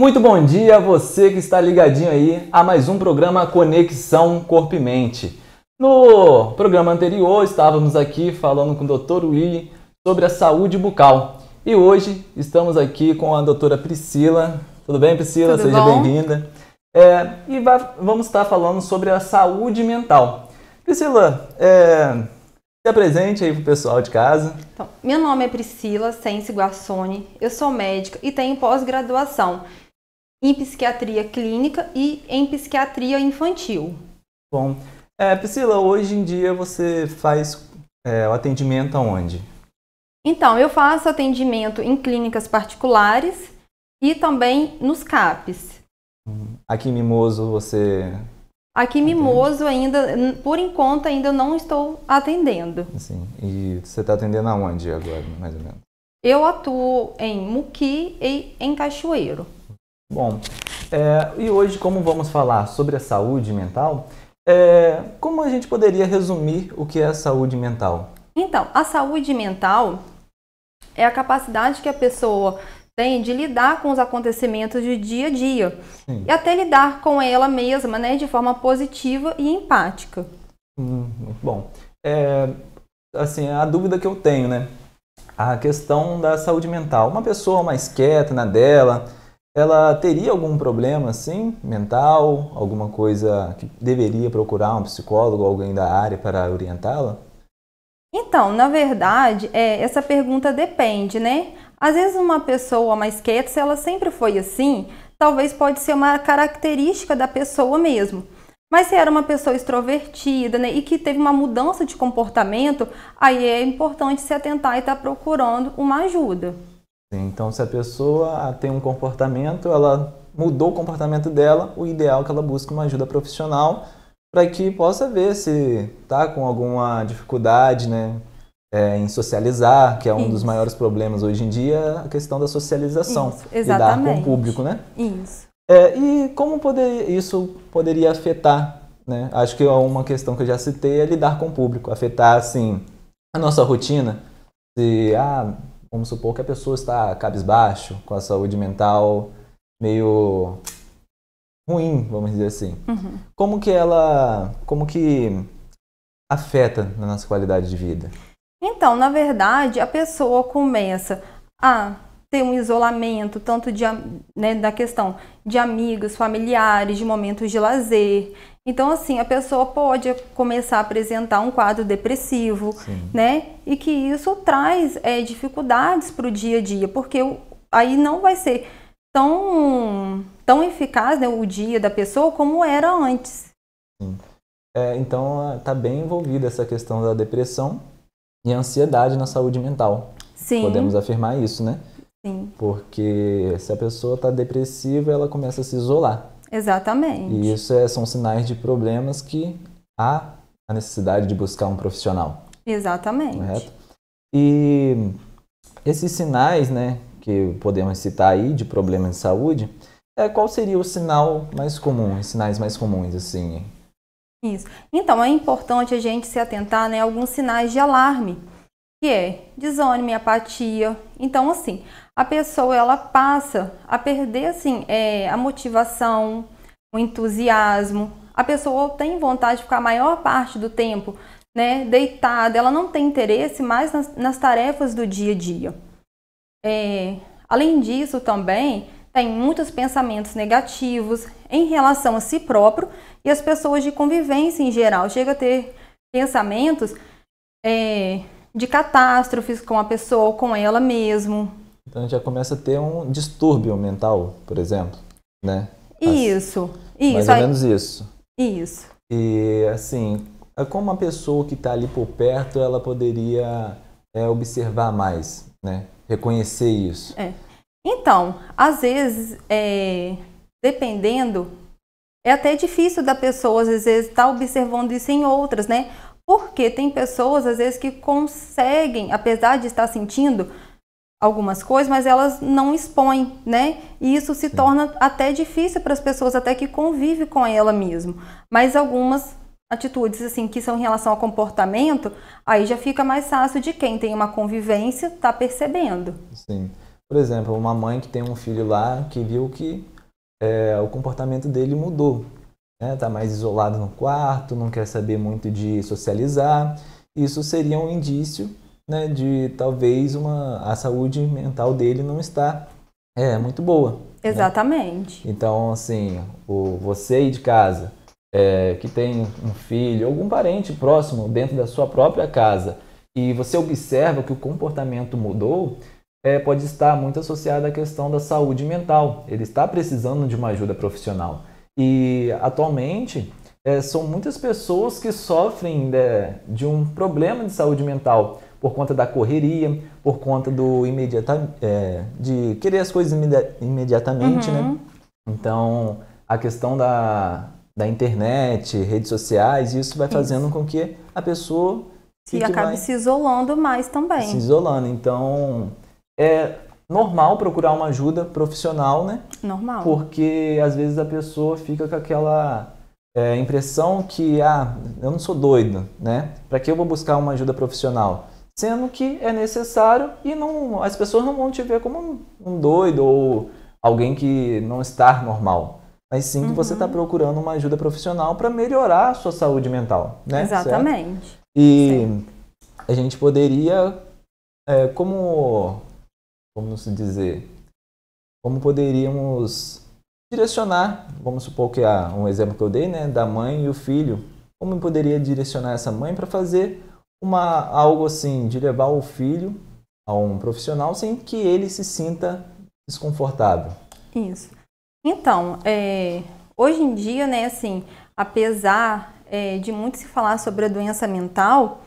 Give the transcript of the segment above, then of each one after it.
Muito bom dia a você que está ligadinho aí a mais um programa Conexão Corpo e Mente. No programa anterior estávamos aqui falando com o Dr. Willy sobre a saúde bucal. E hoje estamos aqui com a doutora Priscila. Tudo bem, Priscila? Tudo Seja bem-vinda. É, e vai- vamos estar falando sobre a saúde mental. Priscila, é, se apresente aí para o pessoal de casa. Então, meu nome é Priscila Sense Guarsoni, eu sou médica e tenho pós-graduação em psiquiatria clínica e em psiquiatria infantil. Bom, é, Priscila, hoje em dia você faz é, o atendimento aonde? Então, eu faço atendimento em clínicas particulares e também nos CAPs. Aqui em Mimoso você, Aqui em Mimoso ainda, por enquanto, ainda não estou atendendo. assim, e você está atendendo aonde agora, mais ou menos? Eu atuo em Muqui e em Cachoeiro. Bom, é, e hoje como vamos falar sobre a saúde mental, é, como a gente poderia resumir o que é a saúde mental? Então, a saúde mental é a capacidade que a pessoa tem de lidar com os acontecimentos do dia a dia Sim. e até lidar com ela mesma, né, de forma positiva e empática. Hum, bom. É, assim, a dúvida que eu tenho, né? A questão da saúde mental. Uma pessoa mais quieta na dela, ela teria algum problema, assim, mental? Alguma coisa que deveria procurar um psicólogo, alguém da área para orientá-la? Então, na verdade, é, essa pergunta depende, né? Às vezes uma pessoa mais quieta, se ela sempre foi assim, talvez pode ser uma característica da pessoa mesmo. Mas se era uma pessoa extrovertida, né, e que teve uma mudança de comportamento, aí é importante se atentar e estar procurando uma ajuda. Então, se a pessoa tem um comportamento, ela mudou o comportamento dela, o ideal é que ela busque uma ajuda profissional para que possa ver se está com alguma dificuldade né, é, em socializar, que é um dos Isso. maiores problemas hoje em dia, a questão da socialização, Isso, lidar com exatamente. o público, né? Isso. É, e como poder, isso poderia afetar, né? Acho que é uma questão que eu já citei é lidar com o público, afetar assim a nossa rotina. Se, ah, vamos supor que a pessoa está cabisbaixo, com a saúde mental meio ruim, vamos dizer assim. Uhum. Como que ela, como que afeta na nossa qualidade de vida? Então, na verdade, a pessoa começa a ter um isolamento, tanto de, né, da questão de amigos, familiares, de momentos de lazer. Então, assim, a pessoa pode começar a apresentar um quadro depressivo, Sim. né? E que isso traz é, dificuldades para o dia a dia, porque aí não vai ser tão, tão eficaz né, o dia da pessoa como era antes. É, então está bem envolvida essa questão da depressão e ansiedade na saúde mental. Sim, Podemos afirmar isso, né? sim, Porque se a pessoa está depressiva, ela começa a se isolar. Exatamente. E isso é- são sinais de problemas que há a necessidade de buscar um profissional, Exatamente. correto? E esses sinais, né, que podemos citar aí de problemas de saúde, é, qual seria o sinal mais comum, os sinais mais comuns, assim? Isso. Então, é importante a gente se atentar né, a alguns sinais de alarme, que é desânimo apatia. Então, assim, a pessoa ela passa a perder assim, é, a motivação, o entusiasmo. A pessoa tem vontade de ficar a maior parte do tempo né, deitada, ela não tem interesse mais nas, nas tarefas do dia a dia. É, além disso, também tem muitos pensamentos negativos em relação a si próprio e as pessoas de convivência em geral. Chega a ter pensamentos é, de catástrofes com a pessoa ou com ela mesmo. Então já começa a ter um distúrbio mental, por exemplo, né? Isso, Mais isso, ou aí- menos isso. isso. E assim, é como uma pessoa que está ali por perto, ela poderia é, observar mais, né? Reconhecer isso. Então, às vezes, é, dependendo, é até difícil da pessoa, às vezes, estar observando isso em outras, né? Porque tem pessoas, às vezes, que conseguem, apesar de estar sentindo algumas coisas, mas elas não expõem, né? E isso se Sim. torna até difícil para as pessoas, até que convivem com ela mesmo. Mas algumas atitudes, assim, que são em relação ao comportamento, aí já fica mais fácil de quem tem uma convivência tá percebendo. Sim. por exemplo, uma mãe que tem um filho lá que viu que é, o comportamento dele mudou. Né? Tá mais isolado no quarto, não quer saber muito de socializar. Isso seria um indício né, de talvez uma, a saúde mental dele não está é, muito boa. Né? Exatamente. Né? Então, assim, o, você aí de casa, é, que tem um filho, algum parente próximo dentro da sua própria casa, e você observa que o comportamento mudou, é, pode estar muito associado à questão da saúde mental. Ele está precisando de uma ajuda profissional. E atualmente é, são muitas pessoas que sofrem de, de, um problema de saúde mental por conta da correria, por conta do imediata, é, de querer as coisas imediatamente, né? uhum. né? Então a questão da, da internet, redes sociais, isso vai fazendo isso. com que a pessoa e acabe se isolando mais também. Se isolando. Então, é normal procurar uma ajuda profissional, né? Normal. Porque às vezes a pessoa fica com aquela é, impressão que, ah, eu não sou doido, né? Para que eu vou buscar uma ajuda profissional? Sendo que é necessário e não, as pessoas não vão te ver como um, um doido ou alguém que não está normal. Mas sim que uhum. você está procurando uma ajuda profissional para melhorar a sua saúde mental, né? Exatamente. Certo? E a gente poderia, é, como como se dizer, como poderíamos direcionar, vamos supor que há um exemplo que eu dei, né, da mãe e o filho, como poderia direcionar essa mãe para fazer uma algo assim, de levar o filho a um profissional sem que ele se sinta desconfortável. Isso. Então, é, hoje em dia, né, assim, apesar é, de muito se falar sobre a doença mental,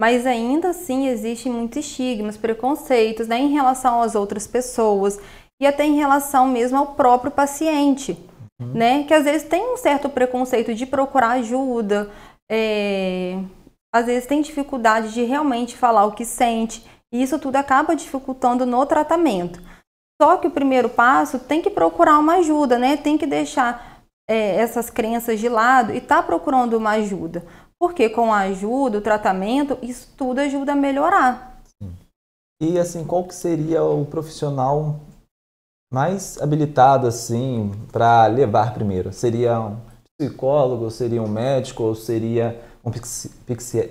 mas ainda assim existem muitos estigmas, preconceitos né, em relação às outras pessoas e até em relação mesmo ao próprio paciente, uhum. né? Que às vezes tem um certo preconceito de procurar ajuda, é, às vezes tem dificuldade de realmente falar o que sente, e isso tudo acaba dificultando no tratamento. Só que o primeiro passo tem que procurar uma ajuda, né? Tem que deixar é, essas crenças de lado e tá procurando uma ajuda. Porque com a ajuda, o tratamento, isso tudo ajuda a melhorar. E assim, qual que seria o profissional mais habilitado assim para levar primeiro? Seria um psicólogo, seria um médico ou seria um psi, psi,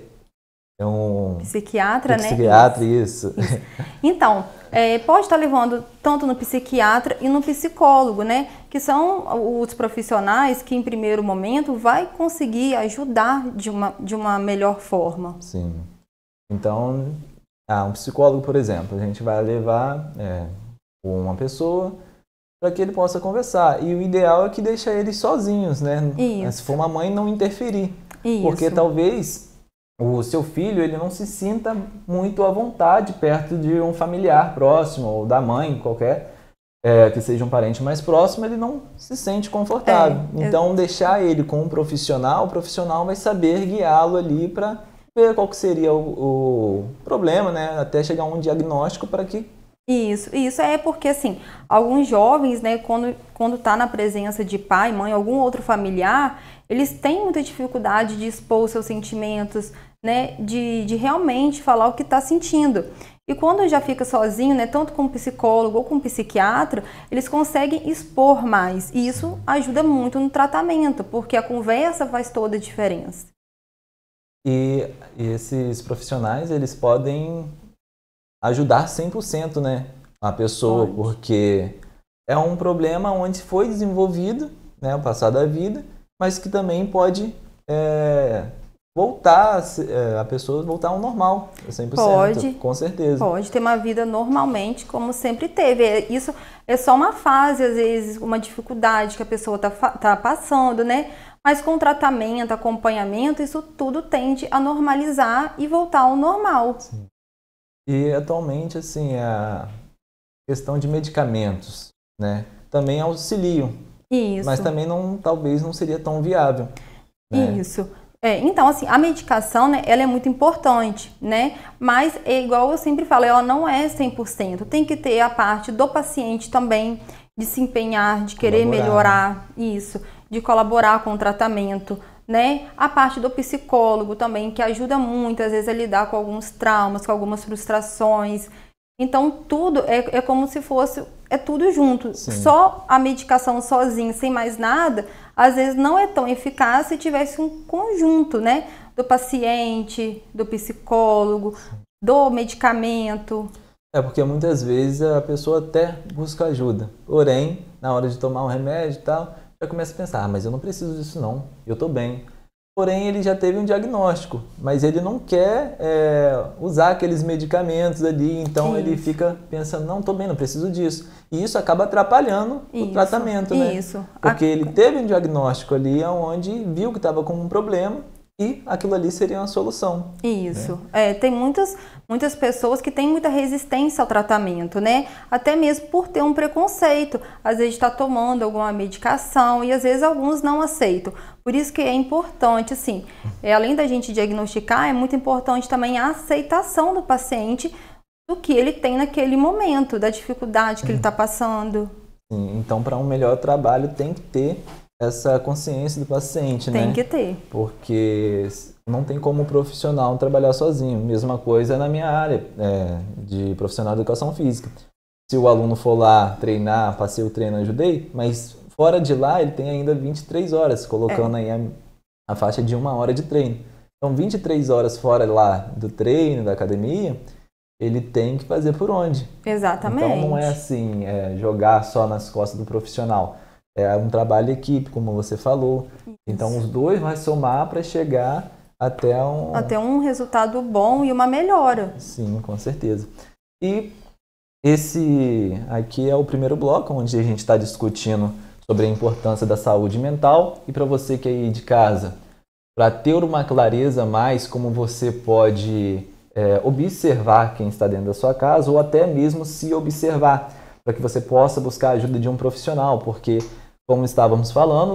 é um psiquiatra, né? Psiquiatra, isso. isso. Então, é, pode estar levando tanto no psiquiatra e no psicólogo, né? Que são os profissionais que, em primeiro momento, vai conseguir ajudar de uma, de uma melhor forma. Sim. Então, ah, um psicólogo, por exemplo, a gente vai levar é, uma pessoa para que ele possa conversar. E o ideal é que deixe eles sozinhos, né? Isso. Se for uma mãe, não interferir. Isso. Porque talvez o seu filho ele não se sinta muito à vontade perto de um familiar próximo ou da mãe qualquer é, que seja um parente mais próximo ele não se sente confortável. É, então eu... deixar ele com um profissional o profissional vai saber guiá-lo ali para ver qual que seria o, o, problema né? Até chegar a um diagnóstico para que isso, isso é porque assim, alguns jovens, né, quando quando tá na presença de pai, mãe, algum outro familiar, eles têm muita dificuldade de expor seus sentimentos, né, de, de realmente falar o que está sentindo. E quando já fica sozinho, né, tanto com psicólogo ou com psiquiatra, eles conseguem expor mais. E isso ajuda muito no tratamento, porque a conversa faz toda a diferença. E, e esses profissionais, eles podem ajudar 100%, né, a pessoa, Pode. porque é um problema onde foi desenvolvido, né, ao passar da vida, mas que também pode é, voltar, é, a pessoa voltar ao normal, 100%, pode, com certeza. Pode ter uma vida normalmente, como sempre teve. É, isso é só uma fase, às vezes, uma dificuldade que a pessoa está tá passando, né? Mas com tratamento, acompanhamento, isso tudo tende a normalizar e voltar ao normal. Sim. E atualmente, assim, a questão de medicamentos, né? Também auxiliam. Isso. Mas também não, talvez não seria tão viável. Né? Isso. É, então, assim, a medicação, né, ela é muito importante, né? Mas, é igual eu sempre falo, ela não é 100%. Tem que ter a parte do paciente também, de se empenhar, de querer colaborar. melhorar isso, de colaborar com o tratamento, né? A parte do psicólogo também, que ajuda muito, às vezes, a lidar com alguns traumas, com algumas frustrações. Então tudo é, é como se fosse é tudo junto. Sim. Só a medicação sozinha, sem mais nada, às vezes não é tão eficaz se tivesse um conjunto, né? Do paciente, do psicólogo, do medicamento. É porque muitas vezes a pessoa até busca ajuda, porém, na hora de tomar um remédio e tal, já começa a pensar, ah, mas eu não preciso disso não, eu estou bem. Porém, ele já teve um diagnóstico, mas ele não quer é, usar aqueles medicamentos ali, então isso. ele fica pensando, não, estou bem, não preciso disso. E isso acaba atrapalhando isso. o tratamento, né? Isso. Porque ele teve um diagnóstico ali onde viu que estava com um problema e aquilo ali seria uma solução. Isso. Né? É, tem muitas, muitas pessoas que têm muita resistência ao tratamento, né? Até mesmo por ter um preconceito. Às vezes está tomando alguma medicação e às vezes alguns não aceitam. Por isso que é importante, assim, é, além da gente diagnosticar, é muito importante também a aceitação do paciente do que ele tem naquele momento, da dificuldade que ele está passando. Sim, então, para um melhor trabalho, tem que ter essa consciência do paciente, tem né? Tem que ter. Porque não tem como o profissional trabalhar sozinho. Mesma coisa na minha área é, de profissional de educação física. Se o aluno for lá treinar, passei o treino, ajudei, mas fora de lá ele tem ainda 23 horas, colocando é. aí a, a faixa de uma hora de treino. Então, 23 horas fora lá do treino, da academia, ele tem que fazer por onde. Exatamente. Então, não é assim, é, jogar só nas costas do profissional é um trabalho de equipe, como você falou. Isso. Então os dois vão somar para chegar até um até um resultado bom e uma melhora. Sim, com certeza. E esse aqui é o primeiro bloco onde a gente está discutindo sobre a importância da saúde mental e para você que é aí de casa, para ter uma clareza mais como você pode é, observar quem está dentro da sua casa ou até mesmo se observar para que você possa buscar a ajuda de um profissional, porque como estávamos falando,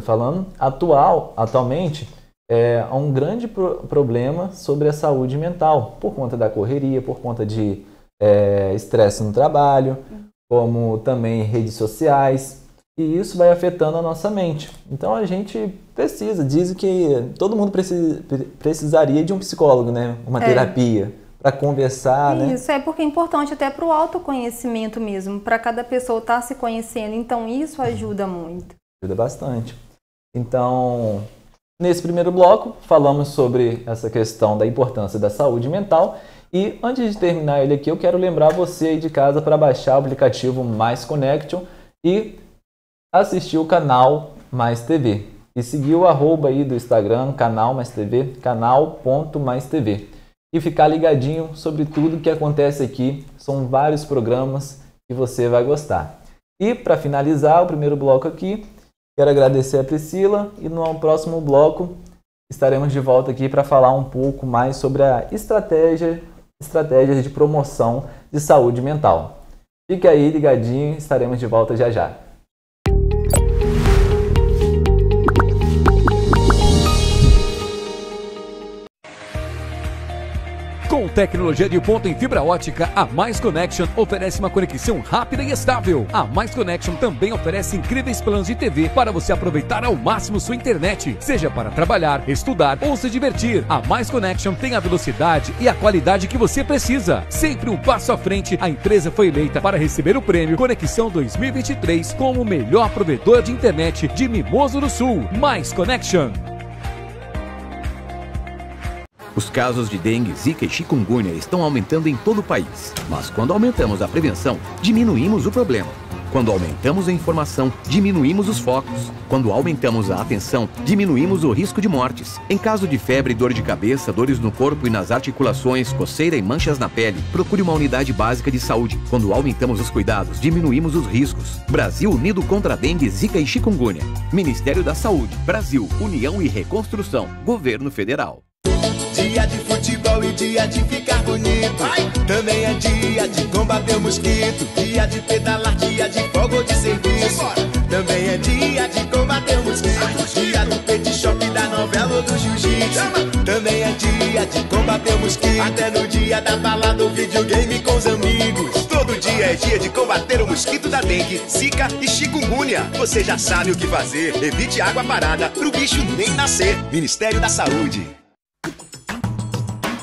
falando atual, atualmente é um grande pro problema sobre a saúde mental, por conta da correria, por conta de é, estresse é, no trabalho, como também redes sociais, e isso vai afetando a nossa mente. Então a gente precisa, dizem que todo mundo precisa, precisaria de um psicólogo, né? Uma é. terapia para conversar, isso, né? Isso é porque é importante até para o autoconhecimento mesmo, para cada pessoa estar tá se conhecendo. Então isso ajuda muito. Ajuda bastante. Então, nesse primeiro bloco, falamos sobre essa questão da importância da saúde mental. E antes de terminar ele aqui, eu quero lembrar você aí de casa para baixar o aplicativo Mais Connection e assistir o canal Mais TV. E seguir o arroba aí do Instagram, canal Mais TV, canal.maistv e ficar ligadinho sobre tudo que acontece aqui. São vários programas que você vai gostar. E para finalizar o primeiro bloco aqui, quero agradecer a Priscila e no próximo bloco estaremos de volta aqui para falar um pouco mais sobre a estratégia, estratégias de promoção de saúde mental. Fique aí ligadinho, estaremos de volta já já. Com tecnologia de ponta em fibra ótica, a Mais Connection oferece uma conexão rápida e estável. A Mais Connection também oferece incríveis planos de TV para você aproveitar ao máximo sua internet, seja para trabalhar, estudar ou se divertir. A Mais Connection tem a velocidade e a qualidade que você precisa. Sempre um passo à frente, a empresa foi eleita para receber o prêmio Conexão 2023 como o melhor provedor de internet de Mimoso do Sul. Mais Connection. Os casos de dengue, zika e chikungunya estão aumentando em todo o país. Mas quando aumentamos a prevenção, diminuímos o problema. Quando aumentamos a informação, diminuímos os focos. Quando aumentamos a atenção, diminuímos o risco de mortes. Em caso de febre, dor de cabeça, dores no corpo e nas articulações, coceira e manchas na pele, procure uma unidade básica de saúde. Quando aumentamos os cuidados, diminuímos os riscos. Brasil Unido contra a Dengue, Zika e Chikungunya. Ministério da Saúde. Brasil, União e Reconstrução. Governo Federal. Dia de futebol e dia de ficar bonito. Também é dia de combater o mosquito. Dia de pedalar, dia de fogo de serviço. Também é dia de combater o mosquito. Dia do pet shop da novela do jiu-jitsu. Também é dia de combater o mosquito. Até no dia da balada o videogame com os amigos. Todo dia é dia de combater o mosquito da dengue, zika e chikungunya. Você já sabe o que fazer. Evite água parada pro bicho nem nascer. Ministério da Saúde.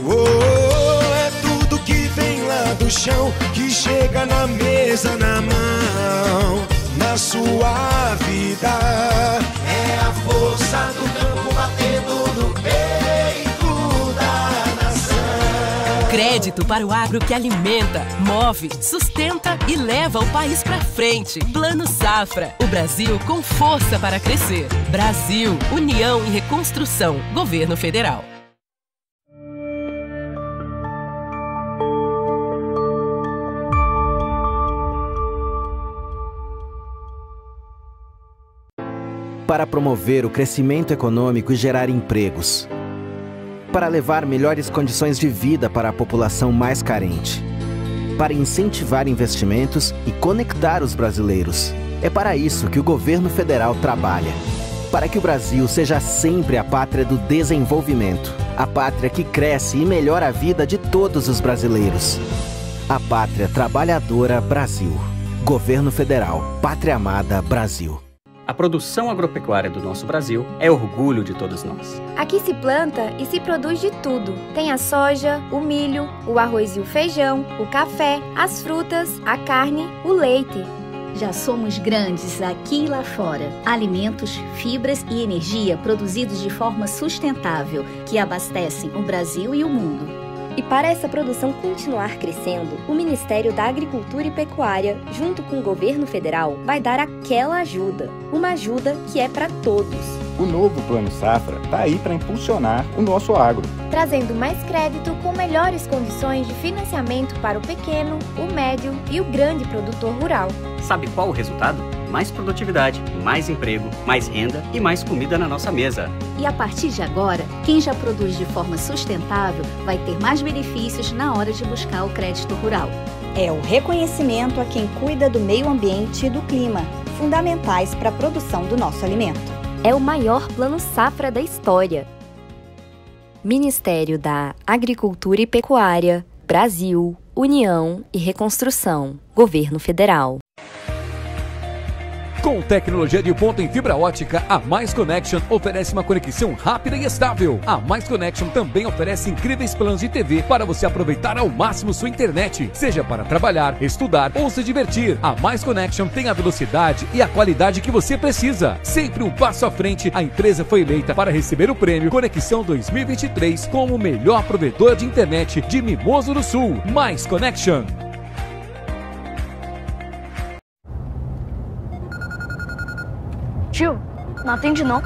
Oh, é tudo que vem lá do chão que chega na mesa na mão. Na sua vida é a força do campo batendo no peito da nação. Crédito para o agro que alimenta, move, sustenta e leva o país para frente. Plano Safra. O Brasil com força para crescer. Brasil, União e Reconstrução. Governo Federal. Para promover o crescimento econômico e gerar empregos, para levar melhores condições de vida para a população mais carente, para incentivar investimentos e conectar os brasileiros. É para isso que o governo federal trabalha. Para que o Brasil seja sempre a pátria do desenvolvimento, a pátria que cresce e melhora a vida de todos os brasileiros. A pátria trabalhadora Brasil. Governo Federal. Pátria Amada Brasil. A produção agropecuária do nosso Brasil é orgulho de todos nós. Aqui se planta e se produz de tudo. Tem a soja, o milho, o arroz e o feijão, o café, as frutas, a carne, o leite. Já somos grandes aqui e lá fora. Alimentos, fibras e energia produzidos de forma sustentável que abastecem o Brasil e o mundo. E para essa produção continuar crescendo, o Ministério da Agricultura e Pecuária, junto com o governo federal, vai dar aquela ajuda. Uma ajuda que é para todos. O novo Plano Safra está aí para impulsionar o nosso agro, trazendo mais crédito com melhores condições de financiamento para o pequeno, o médio e o grande produtor rural. Sabe qual o resultado? Mais produtividade, mais emprego, mais renda e mais comida na nossa mesa. E a partir de agora, quem já produz de forma sustentável vai ter mais benefícios na hora de buscar o crédito rural. É o reconhecimento a quem cuida do meio ambiente e do clima, fundamentais para a produção do nosso alimento. É o maior plano safra da história. Ministério da Agricultura e Pecuária, Brasil, União e Reconstrução, Governo Federal. Com tecnologia de ponta em fibra ótica, a Mais Connection oferece uma conexão rápida e estável. A Mais Connection também oferece incríveis planos de TV para você aproveitar ao máximo sua internet, seja para trabalhar, estudar ou se divertir. A Mais Connection tem a velocidade e a qualidade que você precisa. Sempre um passo à frente, a empresa foi eleita para receber o prêmio Conexão 2023 como o melhor provedor de internet de Mimoso do Sul. Mais Connection. Tio, não atende não.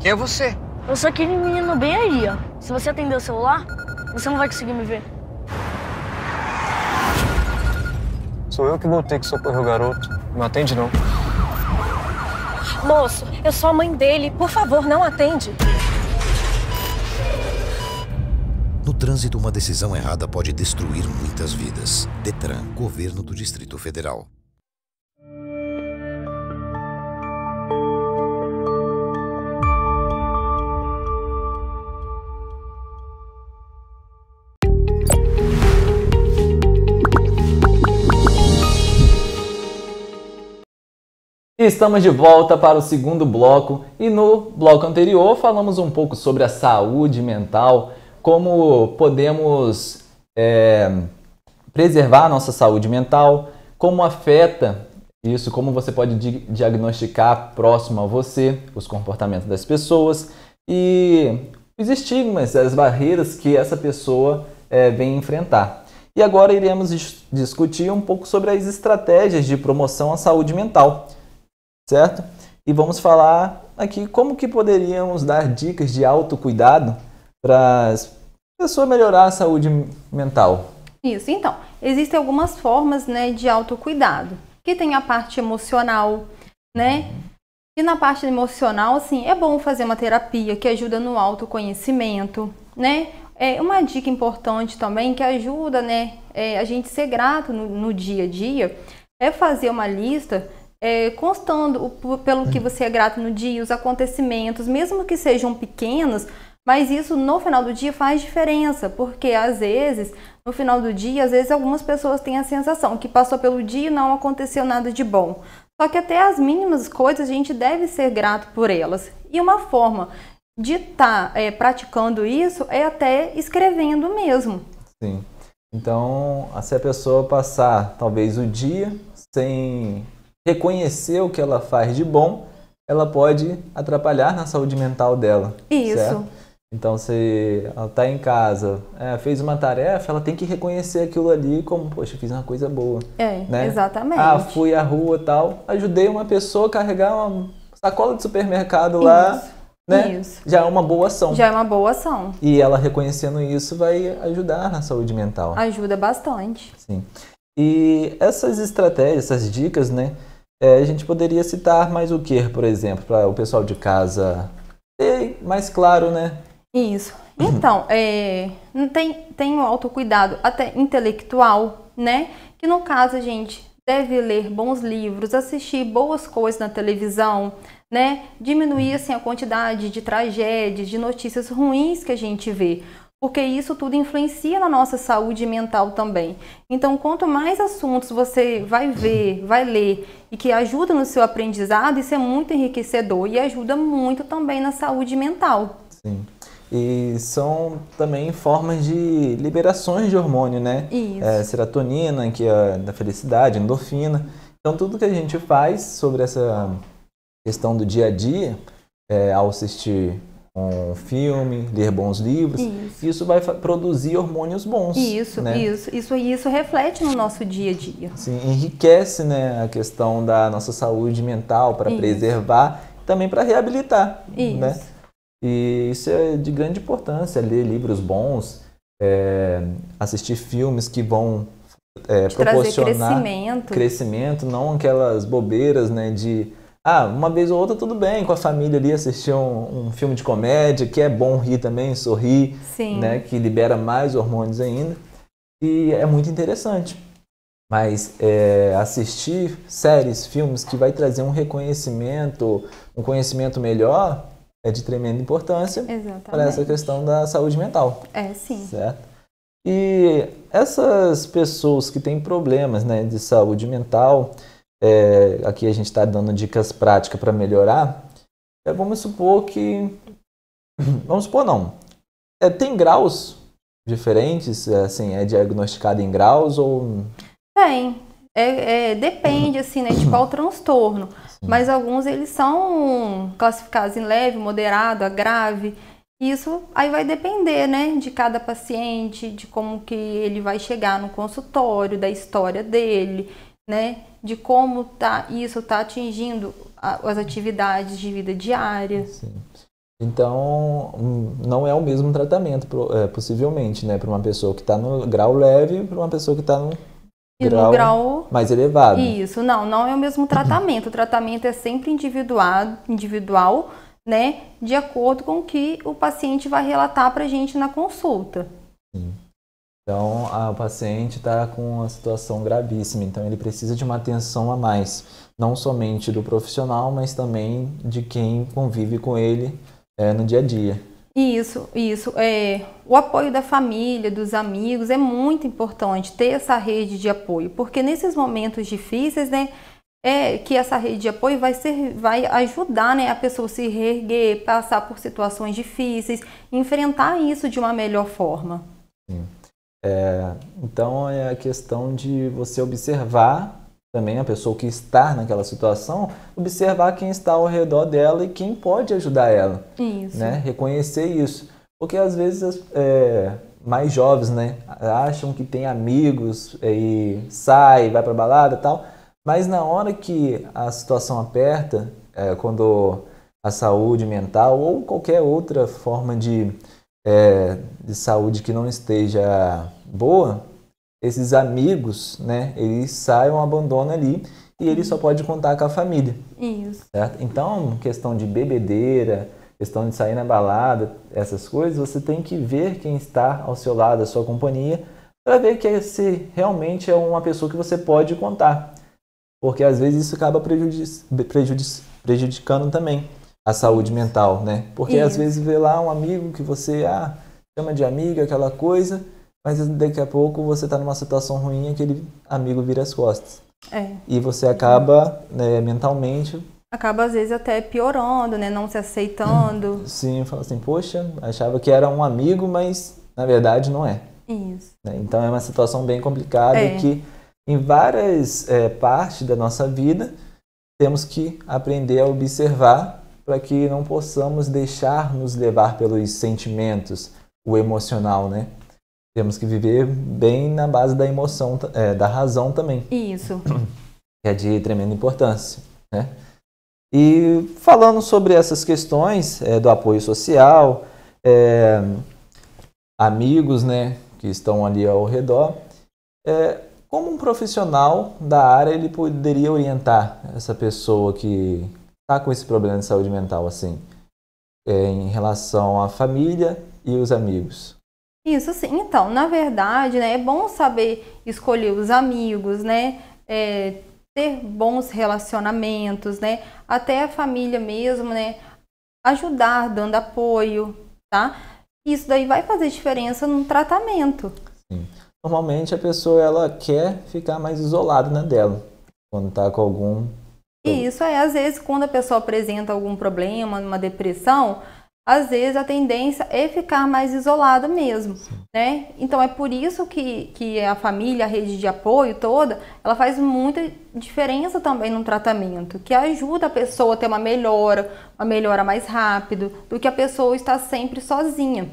Quem é você? Eu sou aquele menino bem aí, ó. Se você atender o celular, você não vai conseguir me ver. Sou eu que vou ter que socorrer o garoto. Não atende não. Moço, eu sou a mãe dele. Por favor, não atende. No trânsito, uma decisão errada pode destruir muitas vidas. Detran, Governo do Distrito Federal. Estamos de volta para o segundo bloco. E no bloco anterior falamos um pouco sobre a saúde mental, como podemos é, preservar a nossa saúde mental, como afeta isso, como você pode di diagnosticar próximo a você os comportamentos das pessoas. E os estigmas, as barreiras que essa pessoa é, vem enfrentar. E agora iremos discutir um pouco sobre as estratégias de promoção à saúde mental certo? E vamos falar aqui como que poderíamos dar dicas de autocuidado para a pessoa melhorar a saúde mental. Isso, então, existem algumas formas né, de autocuidado, que tem a parte emocional, né? E na parte emocional, assim, é bom fazer uma terapia que ajuda no autoconhecimento, né? É uma dica importante também que ajuda, né, é, a gente ser grato no, no dia a dia, é fazer uma lista é, constando o, pelo que você é grato no dia, os acontecimentos, mesmo que sejam pequenos, mas isso no final do dia faz diferença, porque às vezes, no final do dia, às vezes algumas pessoas têm a sensação que passou pelo dia e não aconteceu nada de bom. Só que até as mínimas coisas a gente deve ser grato por elas. E uma forma de estar tá, é, praticando isso é até escrevendo mesmo. Sim. Então, se a pessoa passar talvez o dia sem reconhecer o que ela faz de bom, ela pode atrapalhar na saúde mental dela. Isso. Certo? Então, se ela está em casa, é, fez uma tarefa, ela tem que reconhecer aquilo ali como, poxa, fiz uma coisa boa. É, né? exatamente. Ah, fui à rua tal, ajudei uma pessoa a carregar uma sacola de supermercado lá. Isso. Né? Isso. Já é uma boa ação. Já é uma boa ação. E ela reconhecendo isso vai ajudar na saúde mental. Ajuda bastante. Sim. E essas estratégias, essas dicas, né? É, a gente poderia citar mais o que, por exemplo, para o pessoal de casa ter mais claro, né? Isso. Então, é, tem, tem o autocuidado até intelectual, né? Que no caso a gente deve ler bons livros, assistir boas coisas na televisão, né? Diminuir assim a quantidade de tragédias, de notícias ruins que a gente vê, porque isso tudo influencia na nossa saúde mental também. Então, quanto mais assuntos você vai ver, vai ler e que ajuda no seu aprendizado, isso é muito enriquecedor e ajuda muito também na saúde mental. Sim. E são também formas de liberações de hormônio, né? Isso. É, serotonina, que é da felicidade, endorfina. Então, tudo que a gente faz sobre essa questão do dia a dia, é, ao assistir um filme, ler bons livros, Isso. isso vai produzir hormônios bons. Isso, né? isso, isso, isso reflete no nosso dia a dia. Sim, enriquece né, a questão da nossa saúde mental para preservar, também para reabilitar. Isso. Né? E isso é de grande importância, ler livros bons, é, assistir filmes que vão é, proporcionar crescimento. crescimento, não aquelas bobeiras né, de ah, uma vez ou outra tudo bem com a família ali assistir um, um filme de comédia, que é bom rir também, sorrir, Sim. né, que libera mais hormônios ainda. E é muito interessante. Mas é, assistir séries, filmes que vai trazer um reconhecimento, um conhecimento melhor, é de tremenda importância para essa questão da saúde mental, É, sim. certo? E essas pessoas que têm problemas né, de saúde mental, é, aqui a gente está dando dicas práticas para melhorar. É, vamos supor que. Vamos supor, não. É, tem graus diferentes? É, assim, é diagnosticado em graus ou. Tem. É, é, depende, assim, né, de qual transtorno. Mas alguns, eles são classificados em leve, moderado, a grave. Isso aí vai depender, né, de cada paciente, de como que ele vai chegar no consultório, da história dele, né, de como tá, isso tá atingindo as atividades de vida diária. Então, hum, não é o mesmo tratamento, é, possivelmente, né? Para uma pessoa que está no grau leve e para uma pessoa que está no, no grau mais elevado. Isso, não, não é o mesmo tratamento. O tratamento é sempre individual, individual, né? De acordo com o que o paciente vai relatar para a gente na consulta. Então, a- o paciente está com uma situação gravíssima, então ele precisa de uma atenção a mais, não somente do profissional, mas também de quem convive com ele é, no dia a dia. Isso, isso. É, o apoio da família, dos amigos, é muito importante ter essa rede de apoio, porque nesses momentos difíceis, né, é que essa rede de apoio vai, ser, vai ajudar né, a pessoa a se reerguer, passar por situações difíceis, enfrentar isso de uma melhor forma. É, então, é a questão de você observar também a pessoa que está naquela situação, observar quem está ao redor dela e quem pode ajudar ela. Isso. né? Reconhecer isso. Porque às vezes é, mais jovens, né, acham que tem amigos e sai, vai pra balada e tal, mas na hora que a situação aperta, é, quando a saúde mental ou qualquer outra forma de, é, de saúde que não esteja boa, esses amigos, né, eles saem, abandonam ali e ele só pode contar com a família. Isso. Certo? Então, questão de bebedeira, questão de sair na balada, essas coisas, você tem que ver quem está ao seu lado, a sua companhia, para ver que se realmente é uma pessoa que você pode contar. Porque às vezes isso acaba prejudici- prejudici- prejudicando também a saúde mental, né? Porque às Isso. vezes vê lá um amigo que você ah, chama de amigo, aquela coisa, mas daqui a pouco você está numa situação ruim e aquele amigo vira as costas. É. E você acaba né, mentalmente Acaba às vezes até piorando, né? Não se aceitando. Sim, fala assim, poxa, achava que era um amigo, mas na verdade não é. Isso. Né? Então é uma situação bem complicada É. que em várias é, partes da nossa vida temos que aprender a observar para que não possamos deixar nos levar pelos sentimentos, o emocional, né? Temos que viver bem na base da emoção, é, da razão também, Isso. que é de tremenda importância, né? E falando sobre essas questões é, do apoio social, é, amigos, né, que estão ali ao redor, é, como um profissional da área ele poderia orientar essa pessoa que está com esse problema de saúde mental, assim, é, em relação à família e os amigos? Isso sim. Então, na verdade, né, é bom saber escolher os amigos, né? é, ter bons relacionamentos, né? Até a família mesmo, né? Ajudar, dando apoio, tá? Isso daí vai fazer diferença no tratamento. Normalmente a pessoa ela quer ficar mais isolada na dela quando está com algum E isso é, às vezes, quando a pessoa apresenta algum problema, uma depressão, às vezes a tendência é ficar mais isolada mesmo, né? Então é por isso que, que a família, a rede de apoio toda, ela faz muita diferença também no tratamento, que ajuda a pessoa a ter uma melhora, uma melhora mais rápido, do que a pessoa estar sempre sozinha,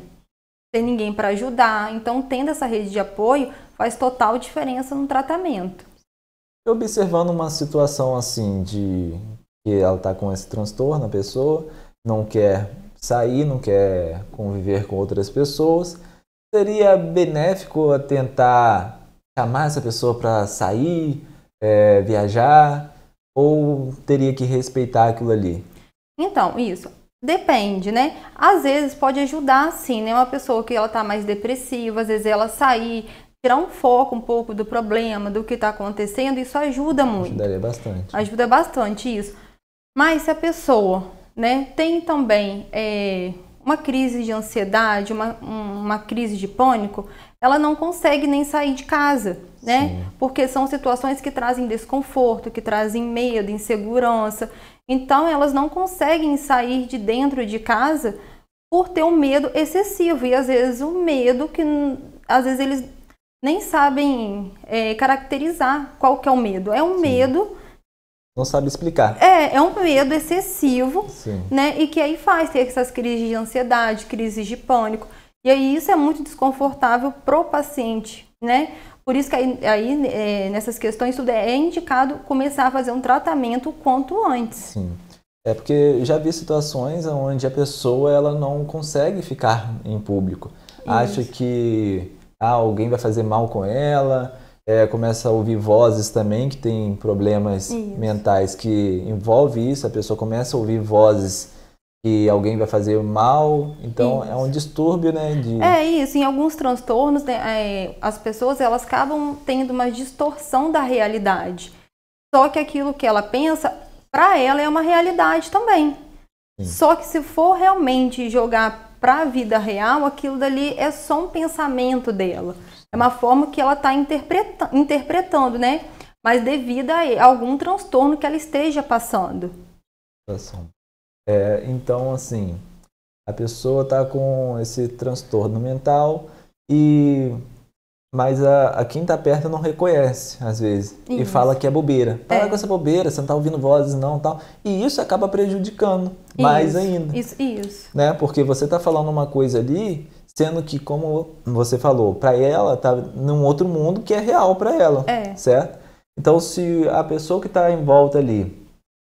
sem ninguém para ajudar. Então, tendo essa rede de apoio, faz total diferença no tratamento. observando uma situação assim de que ela está com esse transtorno, a pessoa não quer sair, não quer conviver com outras pessoas, seria benéfico a tentar chamar essa pessoa para sair, é, viajar, ou teria que respeitar aquilo ali? Então, isso. Depende, né? Às vezes pode ajudar sim, né? Uma pessoa que ela tá mais depressiva, às vezes ela sair, tirar um foco um pouco do problema, do que está acontecendo, isso ajuda muito. Ajudaria bastante. Ajuda bastante isso. Mas se a pessoa, né, tem também é, uma crise de ansiedade, uma, um- uma crise de pânico, ela não consegue nem sair de casa, né? Porque são situações que trazem desconforto, que trazem medo, insegurança. Então elas não conseguem sair de dentro de casa por ter um medo excessivo e às vezes um medo que às vezes eles nem sabem é, caracterizar qual que é o medo. É um medo Não sabe explicar. é, é um medo excessivo, Sim. né? E que aí faz ter essas crises de ansiedade, crises de pânico. E aí isso é muito desconfortável pro paciente, né? Por isso que aí, aí, é, nessas questões tudo é indicado começar a fazer um tratamento o quanto antes. Sim. É porque já vi situações onde a pessoa ela não consegue ficar em público. Acha que ah, alguém vai fazer mal com ela, é, começa a ouvir vozes também que tem problemas Isso. mentais que envolve isso, a pessoa começa a ouvir vozes que alguém vai fazer mal, então é um distúrbio, né? De... É isso, em alguns transtornos, né, é, as pessoas elas acabam tendo uma distorção da realidade. Só que aquilo que ela pensa, para ela é uma realidade também. Só que se for realmente jogar para a vida real, aquilo dali é só um pensamento dela. É uma forma que ela está interpreta interpretando, né? Mas devido a algum transtorno que ela esteja passando. É, então, assim, a pessoa está com esse transtorno mental e mas a, a quem está perto não reconhece às vezes e Isso. fala que é bobeira. Para É. com essa bobeira, você não está ouvindo vozes não, tal. E isso acaba prejudicando mais Isso, ainda, Isso, isso. né? Porque você está falando uma coisa ali, sendo que como você falou, para ela tá num outro mundo que é real para ela, É. certo? Então, se a pessoa que está em volta ali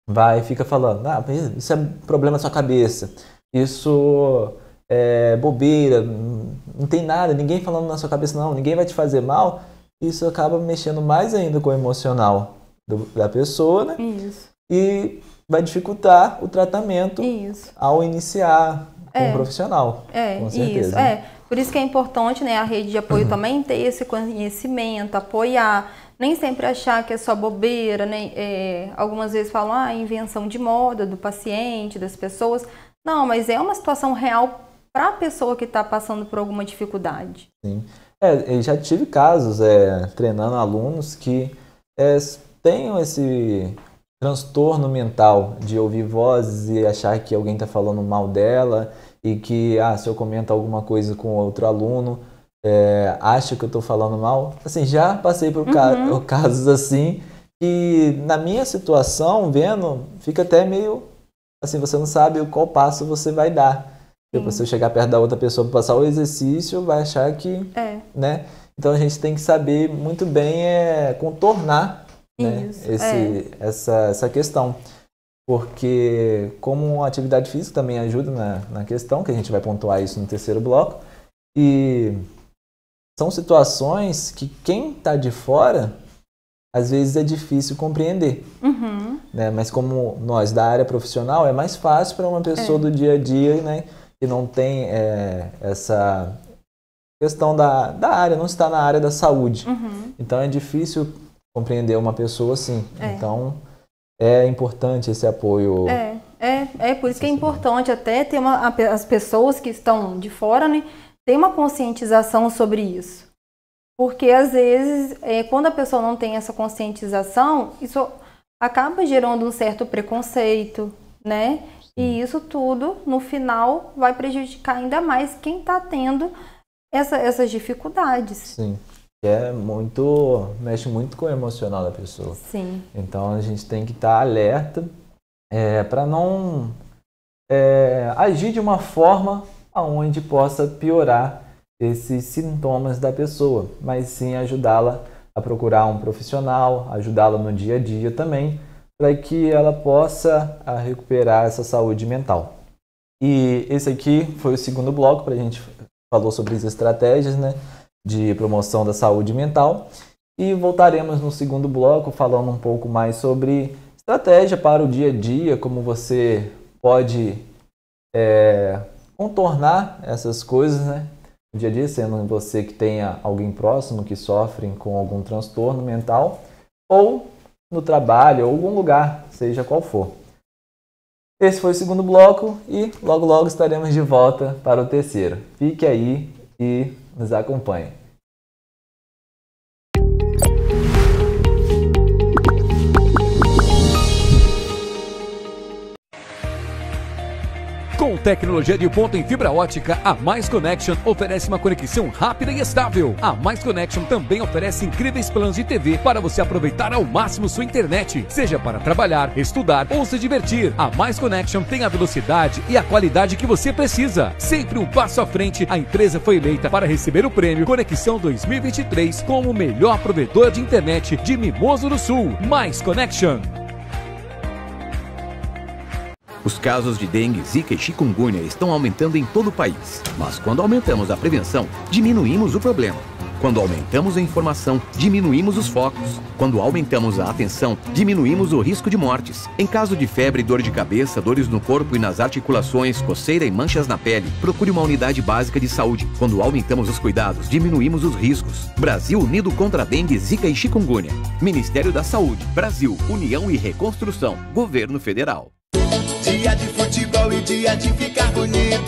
vai e fica falando, ah, isso é problema da sua cabeça, isso é bobeira, não tem nada, ninguém falando na sua cabeça não, ninguém vai te fazer mal, isso acaba mexendo mais ainda com o emocional do- da pessoa, né? Isso. E vai dificultar o tratamento Isso. ao iniciar com É. um profissional. É, com certeza. isso, é. Por isso que é importante, né, a rede de apoio também ter esse conhecimento, apoiar, nem sempre achar que é só bobeira, né? É, algumas vezes falam, ah, invenção de moda do paciente, das pessoas. Não, mas é uma situação real para a pessoa que está passando por alguma dificuldade. Sim. É, eu já tive casos é, treinando alunos que é, têm esse transtorno mental de ouvir vozes e achar que alguém está falando mal dela e que, ah, se eu comento alguma coisa com outro aluno, é, acha que eu estou falando mal. Assim, já passei por Uhum. casos assim que na minha situação, vendo, fica até meio assim, você não sabe qual passo você vai dar. Tipo, se eu chegar perto da outra pessoa para passar o exercício, vai achar que, É. né? Então a gente tem que saber muito bem é, contornar né, Isso, esse, essa, essa questão. Porque como a atividade física também ajuda na, na questão, que a gente vai pontuar isso no terceiro bloco, e são situações que quem está de fora, às vezes é difícil compreender. Uhum. Né? Mas como nós da área profissional, é mais fácil para uma pessoa É. do dia a dia né, que não tem é, essa questão da, da área, não está na área da saúde. Uhum. Então é difícil compreender uma pessoa assim. É. Então é importante esse apoio. É, é, é por isso que é importante até ter uma, as pessoas que estão de fora, né, ter uma conscientização sobre isso. Porque às vezes, é, quando a pessoa não tem essa conscientização, isso acaba gerando um certo preconceito, né? E isso tudo, no final, vai prejudicar ainda mais quem está tendo essa- essas dificuldades. Sim. É muito. mexe muito com o emocional da pessoa. Sim. Então a gente tem que estar alerta para não é, agir de uma forma aonde possa piorar esses sintomas da pessoa, mas sim ajudá-la a procurar um profissional, ajudá-la no dia a dia também, para que ela possa a, recuperar essa saúde mental. E esse aqui foi o segundo bloco para a gente falou sobre as estratégias, né, de promoção da saúde mental. E voltaremos no segundo bloco falando um pouco mais sobre estratégia para o dia a dia, como você pode é, contornar essas coisas, né? No dia a dia, sendo você que tenha alguém próximo que sofre com algum transtorno mental, ou no trabalho, ou algum lugar, seja qual for. Esse foi o segundo bloco e logo logo estaremos de volta para o terceiro. Fique aí e nos acompanhe. Com tecnologia de ponta em fibra ótica, a Mais Connection oferece uma conexão rápida e estável. A Mais Connection também oferece incríveis planos de TV para você aproveitar ao máximo sua internet, seja para trabalhar, estudar ou se divertir. A Mais Connection tem a velocidade e a qualidade que você precisa. Sempre um passo à frente, a empresa foi eleita para receber o prêmio Conexão 2023 como o melhor provedor de internet de Mimoso do Sul. Mais Connection. Os casos de dengue, zika e chikungunya estão aumentando em todo o país. Mas quando aumentamos a prevenção, diminuímos o problema. Quando aumentamos a informação, diminuímos os focos. Quando aumentamos a atenção, diminuímos o risco de mortes. Em caso de febre, dor de cabeça, dores no corpo e nas articulações, coceira e manchas na pele, procure uma unidade básica de saúde. Quando aumentamos os cuidados, diminuímos os riscos. Brasil Unido contra a dengue, zika e chikungunya. Ministério da Saúde, Brasil, União e Reconstrução, Governo Federal. Dia de futebol e dia de ficar bonito.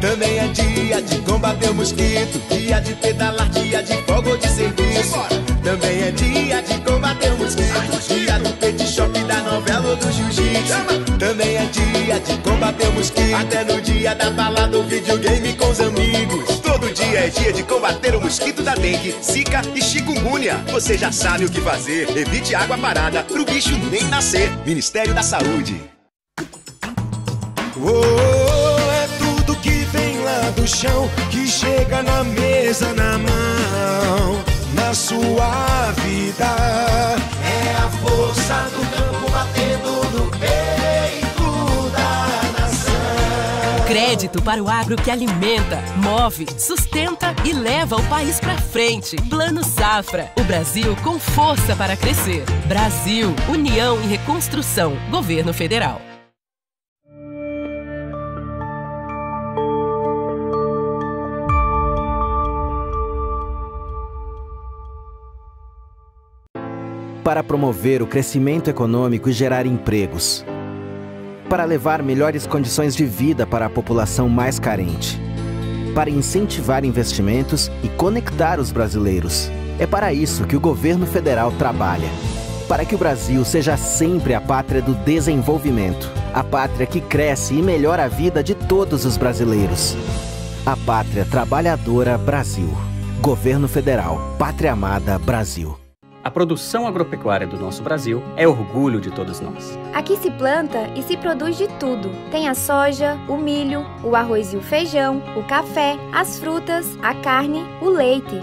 Também é dia de combater o mosquito. Dia de pedalar, dia de folga ou de serviço. Também é dia de combater o mosquito. Dia do pet shop, da novela ou do jiu-jitsu. Também é dia de combater o mosquito. Até no dia da balada ou videogame com os amigos. Todo dia é dia de combater o mosquito da dengue, zika e chikungunya. Você já sabe o que fazer. Evite água parada pro bicho nem nascer. Ministério da Saúde. Oh, é tudo que vem lá do chão que chega na mesa na mão, na sua vida. É a força do campo batendo no peito da nação. Crédito para o agro que alimenta, move, sustenta e leva o país para frente. Plano Safra. O Brasil com força para crescer. Brasil, União e Reconstrução. Governo Federal. Para promover o crescimento econômico e gerar empregos, para levar melhores condições de vida para a população mais carente, para incentivar investimentos e conectar os brasileiros. É para isso que o governo federal trabalha. Para que o Brasil seja sempre a pátria do desenvolvimento, a pátria que cresce e melhora a vida de todos os brasileiros. A pátria trabalhadora Brasil. Governo Federal. Pátria Amada Brasil. A produção agropecuária do nosso Brasil é orgulho de todos nós. Aqui se planta e se produz de tudo. Tem a soja, o milho, o arroz e o feijão, o café, as frutas, a carne, o leite.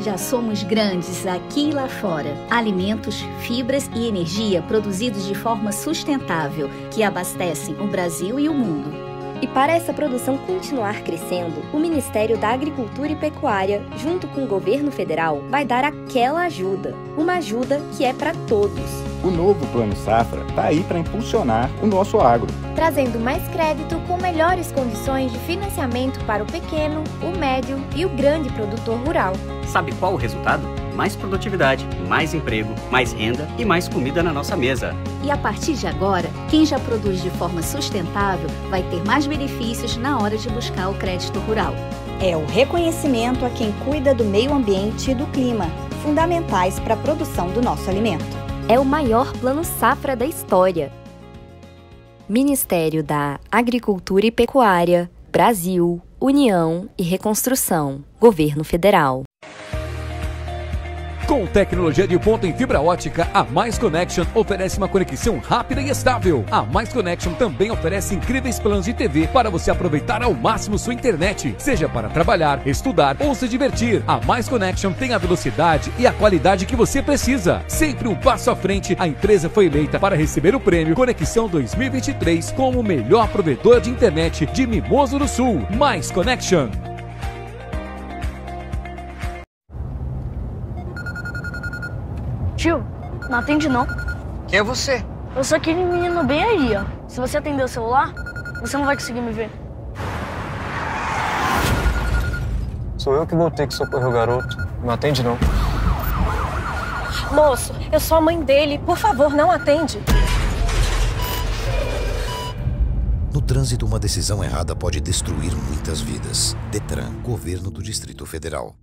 Já somos grandes aqui e lá fora. Alimentos, fibras e energia produzidos de forma sustentável que abastecem o Brasil e o mundo. E para essa produção continuar crescendo, o Ministério da Agricultura e Pecuária, junto com o governo federal, vai dar aquela ajuda. Uma ajuda que é para todos. O novo Plano Safra está aí para impulsionar o nosso agro. Trazendo mais crédito com melhores condições de financiamento para o pequeno, o médio e o grande produtor rural. Sabe qual o resultado? Mais produtividade, mais emprego, mais renda e mais comida na nossa mesa. E a partir de agora, quem já produz de forma sustentável vai ter mais benefícios na hora de buscar o crédito rural. É o reconhecimento a quem cuida do meio ambiente e do clima, fundamentais para a produção do nosso alimento. É o maior plano safra da história. Ministério da Agricultura e Pecuária, Brasil, União e Reconstrução, Governo Federal. Com tecnologia de ponta em fibra ótica, a Mais Connection oferece uma conexão rápida e estável. A Mais Connection também oferece incríveis planos de TV para você aproveitar ao máximo sua internet, seja para trabalhar, estudar ou se divertir. A Mais Connection tem a velocidade e a qualidade que você precisa. Sempre um passo à frente, a empresa foi eleita para receber o prêmio Conexão 2023 como o melhor provedor de internet de Mimoso do Sul. Mais Connection. Tio, não atende não. Quem é você? Eu sou aquele menino bem aí, ó. Se você atender o celular, você não vai conseguir me ver. Sou eu que vou ter que socorrer o garoto. Não atende não. Moço, eu sou a mãe dele. Por favor, não atende. No trânsito, uma decisão errada pode destruir muitas vidas. Detran, Governo do Distrito Federal.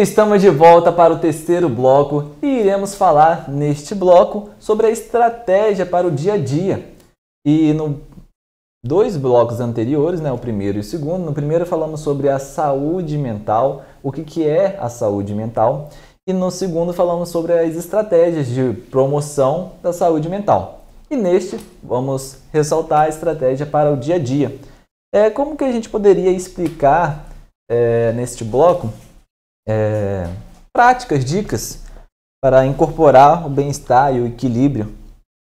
Estamos de volta para o terceiro bloco e iremos falar neste bloco sobre a estratégia para o dia a dia. E no dois blocos anteriores, né, o primeiro e o segundo, no primeiro falamos sobre a saúde mental, o que, que é a saúde mental, e no segundo falamos sobre as estratégias de promoção da saúde mental. E neste vamos ressaltar a estratégia para o dia a dia. É, como que a gente poderia explicar é, neste bloco é, práticas, dicas para incorporar o bem-estar e o equilíbrio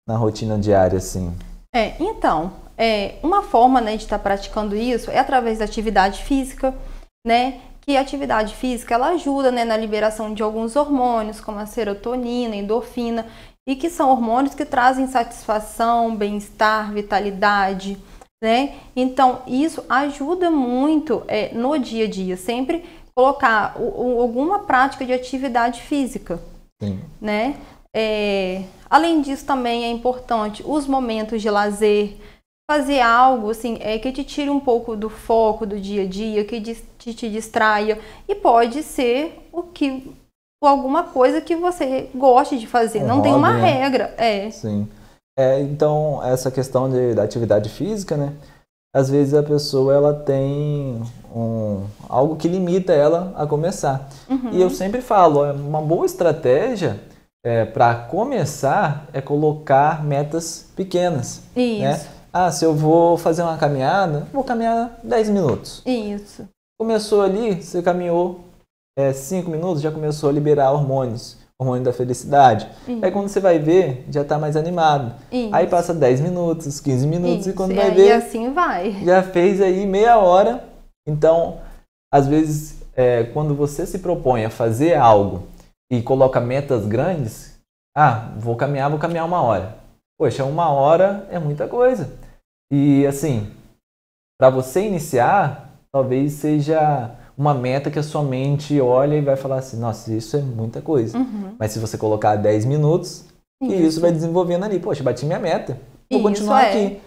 na rotina diária, assim. É, então, é, uma forma né, de estar tá praticando isso é através da atividade física, né? Que a atividade física ela ajuda né, na liberação de alguns hormônios, como a serotonina, endorfina, e que são hormônios que trazem satisfação, bem-estar, vitalidade, né? Então, isso ajuda muito é, no dia a dia, sempre colocar o, o, alguma prática de atividade física, Sim. né? É, além disso, também é importante os momentos de lazer, fazer algo assim é, que te tire um pouco do foco do dia a dia, que te, te distraia e pode ser o que alguma coisa que você goste de fazer. Um Não hobby, tem uma né? regra, é. Sim. É, então essa questão de, da atividade física, né? Às vezes a pessoa ela tem um, algo que limita ela a começar. Uhum. E eu sempre falo, uma boa estratégia é, para começar é colocar metas pequenas. Né? Isso. Né? Ah, se eu vou fazer uma caminhada, vou caminhar 10 minutos. Isso. Começou ali, você caminhou 5 é, minutos, já começou a liberar hormônios hormônio da felicidade. Isso. Aí quando você vai ver, já está mais animado. Isso. Aí passa 10 minutos, 15 minutos Isso. e quando e vai ver. E assim vai. Já fez aí meia hora. Então, às vezes, é, quando você se propõe a fazer algo e coloca metas grandes, ah, vou caminhar, vou caminhar uma hora. Poxa, uma hora é muita coisa. E assim, para você iniciar, talvez seja uma meta que a sua mente olha e vai falar assim, nossa, isso é muita coisa. Uhum. Mas se você colocar 10 minutos, isso. e isso vai desenvolvendo ali. Poxa, bati minha meta. Vou isso continuar é. aqui.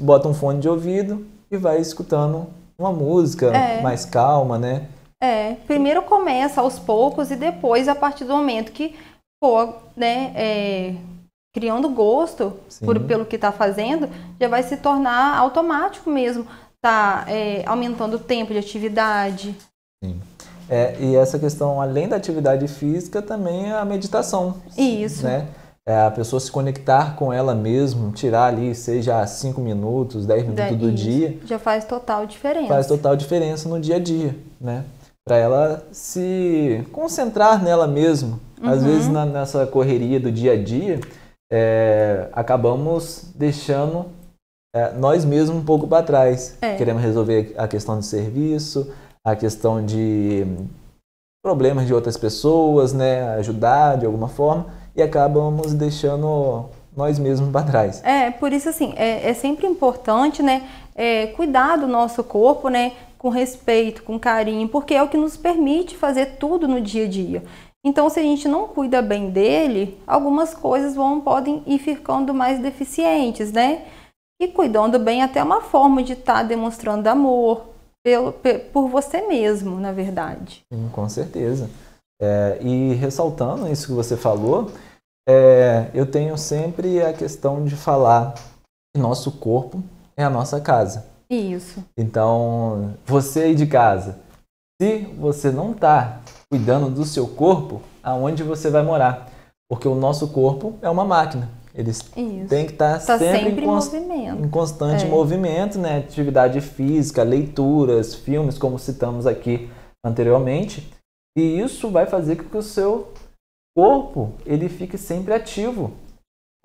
Bota um fone de ouvido e vai escutando uma música É. mais calma, né? É, primeiro começa aos poucos e depois, a partir do momento que for, né, é, criando gosto por, pelo que está fazendo, já vai se tornar automático mesmo. Tá é, aumentando o tempo de atividade. É, e essa questão, além da atividade física, também é a meditação. Isso. Né? É a pessoa se conectar com ela mesmo, tirar ali, seja 5 minutos, 10 minutos do dia, Já faz total diferença. faz total diferença no dia a dia, né? Para ela se concentrar nela mesmo. Às Uhum. vezes na- nessa correria do dia a dia, é, acabamos deixando é, nós mesmos um pouco para trás. É. Queremos resolver a questão de serviço, a questão de problemas de outras pessoas, né? Ajudar de alguma forma e acabamos deixando nós mesmos para trás. É, por isso assim, é, é sempre importante, né, é, cuidar do nosso corpo, né, com respeito, com carinho, porque é o que nos permite fazer tudo no dia a dia. Então, se a gente não cuida bem dele, algumas coisas vão podem ir ficando mais deficientes, né? E cuidando bem até uma forma de estar demonstrando amor pelo, pe- por você mesmo, na verdade. Sim, com certeza. É, e ressaltando isso que você falou, é, eu tenho sempre a questão de falar que nosso corpo é a nossa casa. Isso. Então, você aí de casa, se você não está cuidando do seu corpo, aonde você vai morar? Porque o nosso corpo é uma máquina. Eles Isso. têm que estar Tá sempre, sempre em, em cons- movimento. em constante É. movimento, né? Atividade física, leituras, filmes, como citamos aqui anteriormente. E isso vai fazer com que o seu corpo ele fique sempre ativo.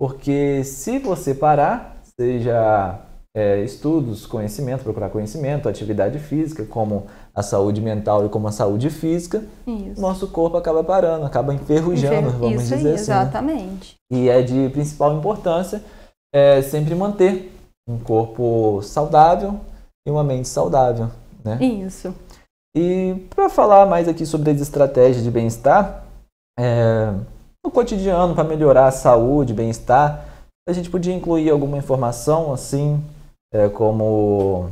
Porque se você parar, seja é, estudos, conhecimento, procurar conhecimento, atividade física, como a saúde mental e como a saúde física, Isso. nosso corpo acaba parando, acaba enferrujando, Enfer- vamos Isso aí, dizer assim. né? exatamente. E é de principal importância é, sempre manter um corpo saudável e uma mente saudável, né? Isso. E para falar mais aqui sobre as estratégias de bem-estar, é, no cotidiano, para melhorar a saúde, bem-estar, a gente podia incluir alguma informação assim, é, como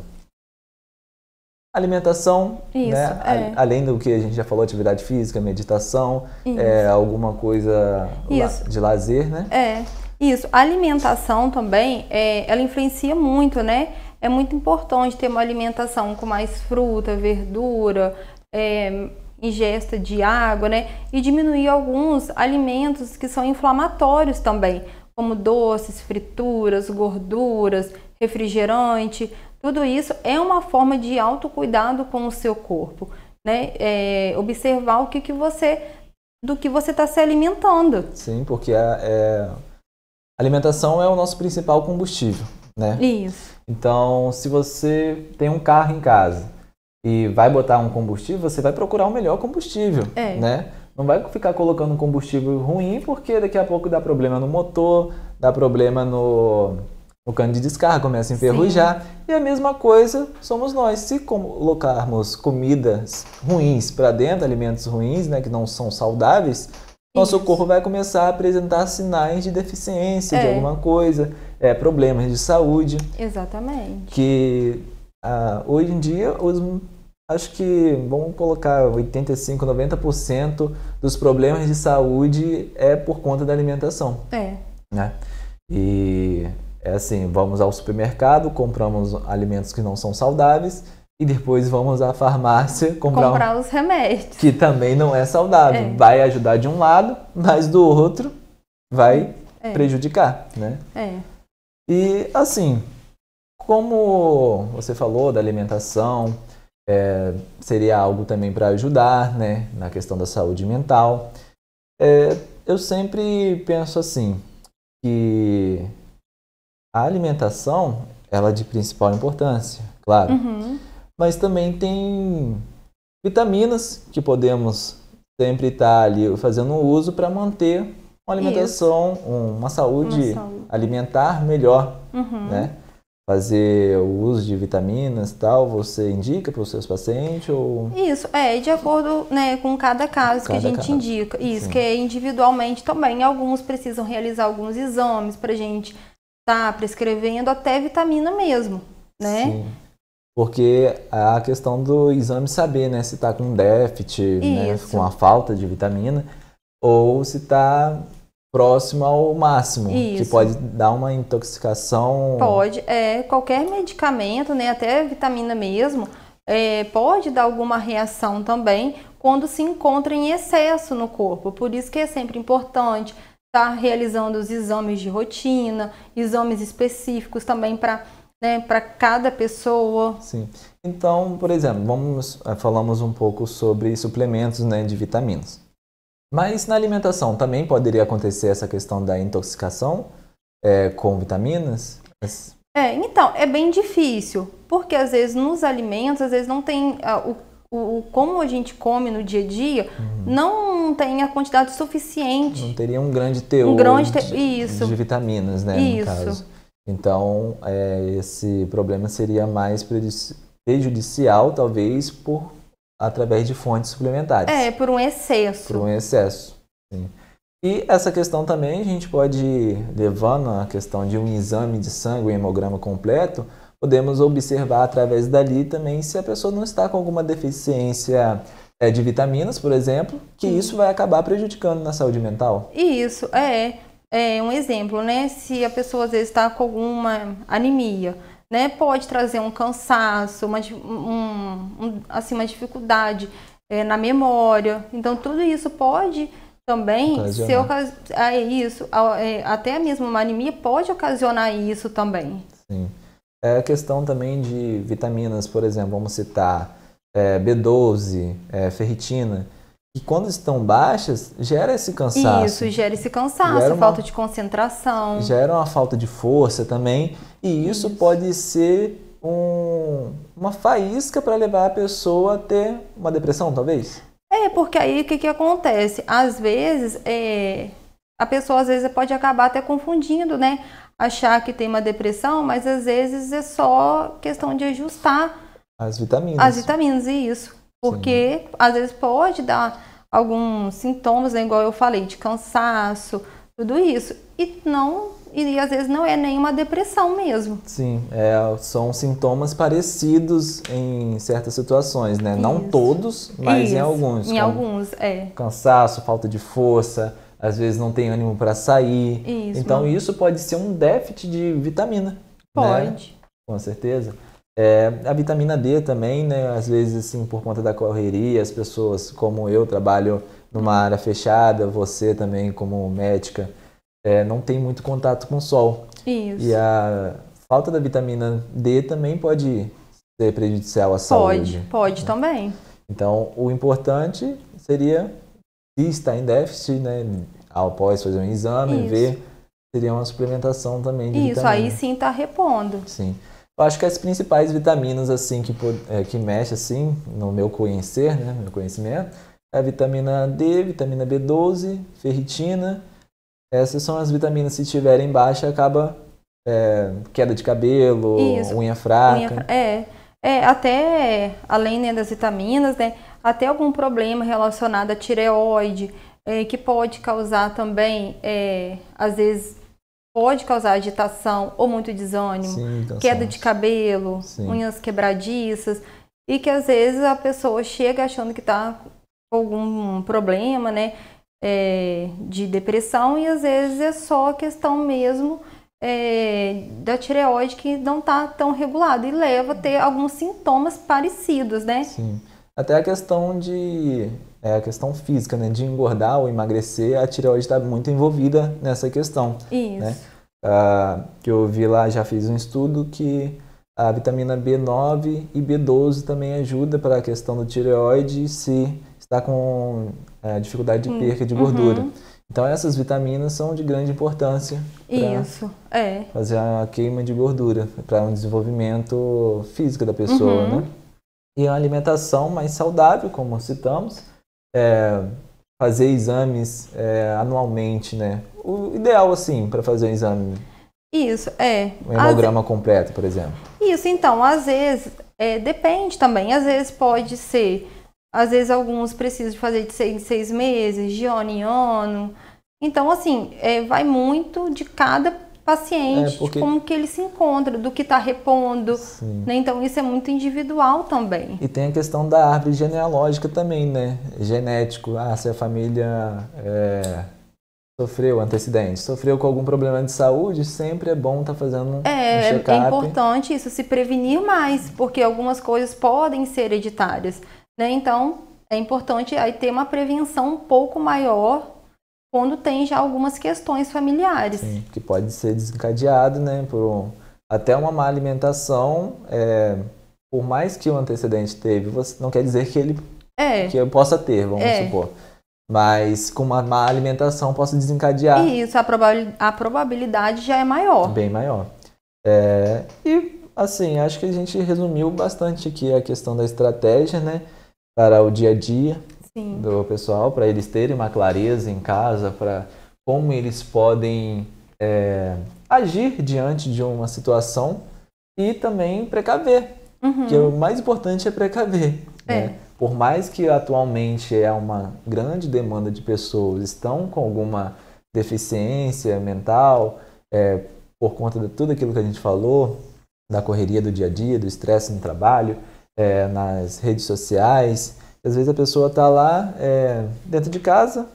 alimentação, Isso, né? é. Além do que a gente já falou, atividade física, meditação, é, alguma coisa Isso. de lazer, né? É, isso. A alimentação também, é, ela influencia muito, né? É muito importante ter uma alimentação com mais fruta, verdura, é, ingesta de água, né? E diminuir alguns alimentos que são inflamatórios também, como doces, frituras, gorduras, refrigerante. Tudo isso é uma forma de autocuidado com o seu corpo, né? É, observar o que, que você do que você está se alimentando. Sim, porque a, é, alimentação é o nosso principal combustível, né? Isso. Então, se você tem um carro em casa e vai botar um combustível, você vai procurar o melhor combustível, É. né? Não vai ficar colocando um combustível ruim, porque daqui a pouco dá problema no motor, dá problema no, no cano de descarga, começa a enferrujar. E a mesma coisa somos nós. Se colocarmos comidas ruins para dentro, alimentos ruins, né, que não são saudáveis, nosso corpo vai começar a apresentar sinais de deficiência de É. alguma coisa, é, problemas de saúde Exatamente. que ah, hoje em dia os, acho que vamos colocar 85, 90% dos problemas de saúde é por conta da alimentação, É. né? E é assim, vamos ao supermercado, compramos alimentos que não são saudáveis e depois vamos à farmácia comprar, um Comprar os remédios. que também não é saudável. É. Vai ajudar de um lado, mas do outro vai É. prejudicar, né? É. E assim, como você falou da alimentação, é, seria algo também para ajudar, né, na questão da saúde mental. É, eu sempre penso assim que a alimentação ela é de principal importância, claro, Uhum. mas também tem vitaminas que podemos sempre estar ali fazendo uso para manter uma alimentação, um- uma saúde, Uma saúde. alimentar melhor, Uhum. né? Fazer o uso de vitaminas e tal, você indica para os seus pacientes ou Isso, é, de acordo né, com cada caso que a Cada gente caso, indica. Isso, sim. que é individualmente também. Alguns precisam realizar alguns exames pra gente estar prescrevendo até vitamina mesmo, né? Sim. Porque a questão do exame saber, né, se está com déficit, né, com a falta de vitamina, ou se está próximo ao máximo, que Isso. pode dar uma intoxicação. Pode, é, qualquer medicamento, né, até vitamina mesmo, é, pode dar alguma reação também quando se encontra em excesso no corpo. Por isso que é sempre importante estar realizando os exames de rotina, exames específicos também para né, para cada pessoa. Sim. Então, por exemplo, vamos eh, falamos um pouco sobre suplementos, né, de vitaminas. Mas na alimentação também poderia acontecer essa questão da intoxicação eh, com vitaminas? É, então, é bem difícil, porque às vezes nos alimentos, às vezes não tem ah, o, o, o- como a gente come no dia a dia, não tem a quantidade suficiente. Não teria um grande teor Um grande te- de, de vitaminas, né, Isso. no caso. Então, eh, esse problema seria mais prejudici- prejudicial, talvez, por através de fontes suplementares. É, por um excesso. por um excesso. sim. E essa questão também a gente pode, levando a questão de um exame de sangue, um hemograma completo, podemos observar através dali também se a pessoa não está com alguma deficiência eh, de vitaminas, por exemplo, que isso vai acabar prejudicando na saúde mental. Isso, é, é um exemplo, né? Se a pessoa às vezes está com alguma anemia, né? Pode trazer um cansaço, uma, um, um- assim, uma dificuldade é, na memória. Então, tudo isso pode também Ocasionar. ser ocasi- é isso, é, até mesmo uma anemia pode ocasionar isso também. Sim. É a questão também de vitaminas, por exemplo, vamos citar eh, B12, eh, ferritina, que quando estão baixas, gera esse cansaço. Isso gera esse cansaço, Gera uma- falta de concentração. gera uma falta de força também, e isso, pode ser um- uma faísca para levar a pessoa a ter uma depressão, talvez. É, porque aí o que, que acontece? Às vezes, é, a pessoa às vezes pode acabar até confundindo, né? Achar que tem uma depressão, mas às vezes é só questão de ajustar As vitaminas. as vitaminas e isso. Porque às vezes pode dar alguns sintomas, né, igual eu falei, de cansaço, tudo isso. E não, e às vezes não é nenhuma depressão mesmo. Sim, é, são sintomas parecidos em certas situações, né? Não Isso. todos, mas em Isso, alguns. Em alguns, é. Cansaço, falta de força, às vezes não tem ânimo para sair. Isso, então isso pode ser um déficit de vitamina. né? Pode. Com certeza. É, a vitamina D também, né? Às vezes, assim, por conta da correria, as pessoas, como eu, trabalho numa área fechada, você também, como médica, é, não tem muito contato com o sol. Isso. E a falta da vitamina D também pode ser prejudicial à saúde. Pode, pode também. Então, o importante seria, se está em déficit, né? Após fazer um exame, Isso. ver, seria uma suplementação também de Isso, vitamina. aí sim tá repondo. Sim. Eu acho que as principais vitaminas assim que, é, que mexe assim no meu conhecer, né, meu conhecimento, é a vitamina D, vitamina B12, ferritina. Essas são as vitaminas se tiverem baixa acaba é, queda de cabelo, Isso. unha fraca. Unha fra- É, é, até além né, das vitaminas, né, até algum problema relacionado à tireoide, é, que pode causar também, é, às vezes, pode causar agitação ou muito desânimo, Sim, cansaço. queda de cabelo, Sim. unhas quebradiças, e que às vezes a pessoa chega achando que está com algum problema, né, é, de depressão, e às vezes é só questão mesmo é, da tireoide que não está tão regulada e leva a ter alguns sintomas parecidos, né? Sim. Até a questão de é, a questão física, né, de engordar ou emagrecer, a tireoide está muito envolvida nessa questão. Isso. né? Ah, que eu vi lá, já fiz um estudo que a vitamina B9 e B12 também ajuda para a questão do tireoide se está com é, dificuldade de Hum, perca de gordura. uhum. Então essas vitaminas são de grande importância para Isso, é. fazer a queima de gordura, para um desenvolvimento físico da pessoa, Uhum. né? E a alimentação mais saudável, como citamos, é, fazer exames é, anualmente, né? O ideal, assim, para fazer um exame, Isso, é. um hemograma completo, por exemplo. Isso, então, às vezes, é, depende também. Às vezes pode ser, às vezes alguns precisam fazer de seis seis meses, de ano em ano. Então, assim, é, vai muito de cada paciente, É, porque- como que ele se encontra, do que está repondo. né? Então isso é muito individual também. E tem a questão da árvore genealógica também, né? Genético. Ah, se a família é, sofreu antecedente, sofreu com algum problema de saúde, sempre é bom estar fazendo um É, é check-up. importante isso, se prevenir mais, porque algumas coisas podem ser hereditárias. Né? Então, é importante aí ter uma prevenção um pouco maior quando tem já algumas questões familiares. Sim, que pode ser desencadeado, né? Por um- até uma má alimentação. é, por mais que o antecedente teve, você, não quer dizer que ele É. que eu possa ter, vamos É. supor. Mas com uma má alimentação posso desencadear E isso, a, probabil- a probabilidade já é maior. bem maior. É, e assim, acho que a gente resumiu bastante aqui a questão da estratégia, né? Para o dia a dia Sim. do pessoal, para eles terem uma clareza em casa, para como eles podem é, agir diante de uma situação e também precaver. Uhum. Que o mais importante é precaver. É. né? Por mais que atualmente é uma grande demanda de pessoas estão com alguma deficiência mental, é, por conta de tudo aquilo que a gente falou, da correria do dia a dia, do estresse no trabalho, é, nas redes sociais. Às vezes a pessoa está lá é, dentro de casa,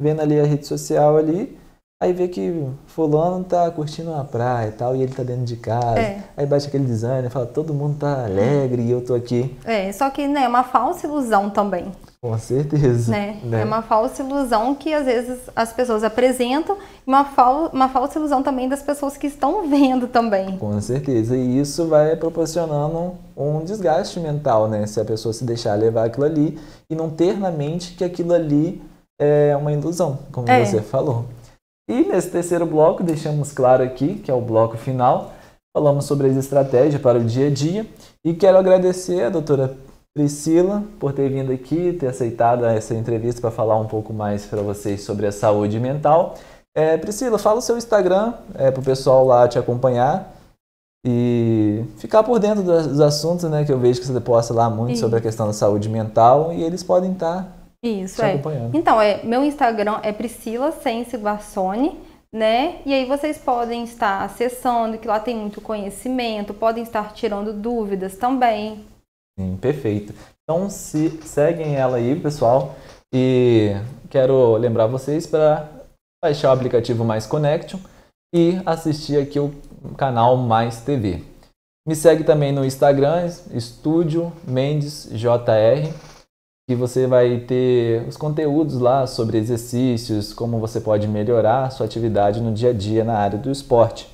vendo ali a rede social ali, aí vê que fulano tá curtindo uma praia e tal, e ele tá dentro de casa. É. Aí bate aquele desânimo, fala, todo mundo tá alegre e eu tô aqui. É, só que né, é uma falsa ilusão também. Com certeza. Né? É uma falsa ilusão que às vezes as pessoas apresentam e uma, fal uma falsa ilusão também das pessoas que estão vendo também. Com certeza. E isso vai proporcionando um desgaste mental, né? Se a pessoa se deixar levar aquilo ali e não ter na mente que aquilo ali é uma ilusão, como É. você falou. E nesse terceiro bloco, deixamos claro aqui, que é o bloco final, falamos sobre as estratégias para o dia a dia. E quero agradecer a doutora Priscila por ter vindo aqui, ter aceitado essa entrevista para falar um pouco mais para vocês sobre a saúde mental. É, Priscila, fala o seu Instagram é, para o pessoal lá te acompanhar e ficar por dentro dos assuntos, né? Que eu vejo que você posta lá muito Isso. sobre a questão da saúde mental e eles podem estar Isso, é. acompanhando. Então, é, meu Instagram é Priscila Sense Guarsoni, né? E aí vocês podem estar acessando, que lá tem muito conhecimento, podem estar tirando dúvidas também. Sim, perfeito. Então se seguem ela aí, pessoal. E quero lembrar vocês para baixar o aplicativo Mais Connection e assistir aqui o canal Mais TV. Me segue também no Instagram, Estúdio Mendes JR, que você vai ter os conteúdos lá sobre exercícios, como você pode melhorar sua atividade no dia a dia na área do esporte.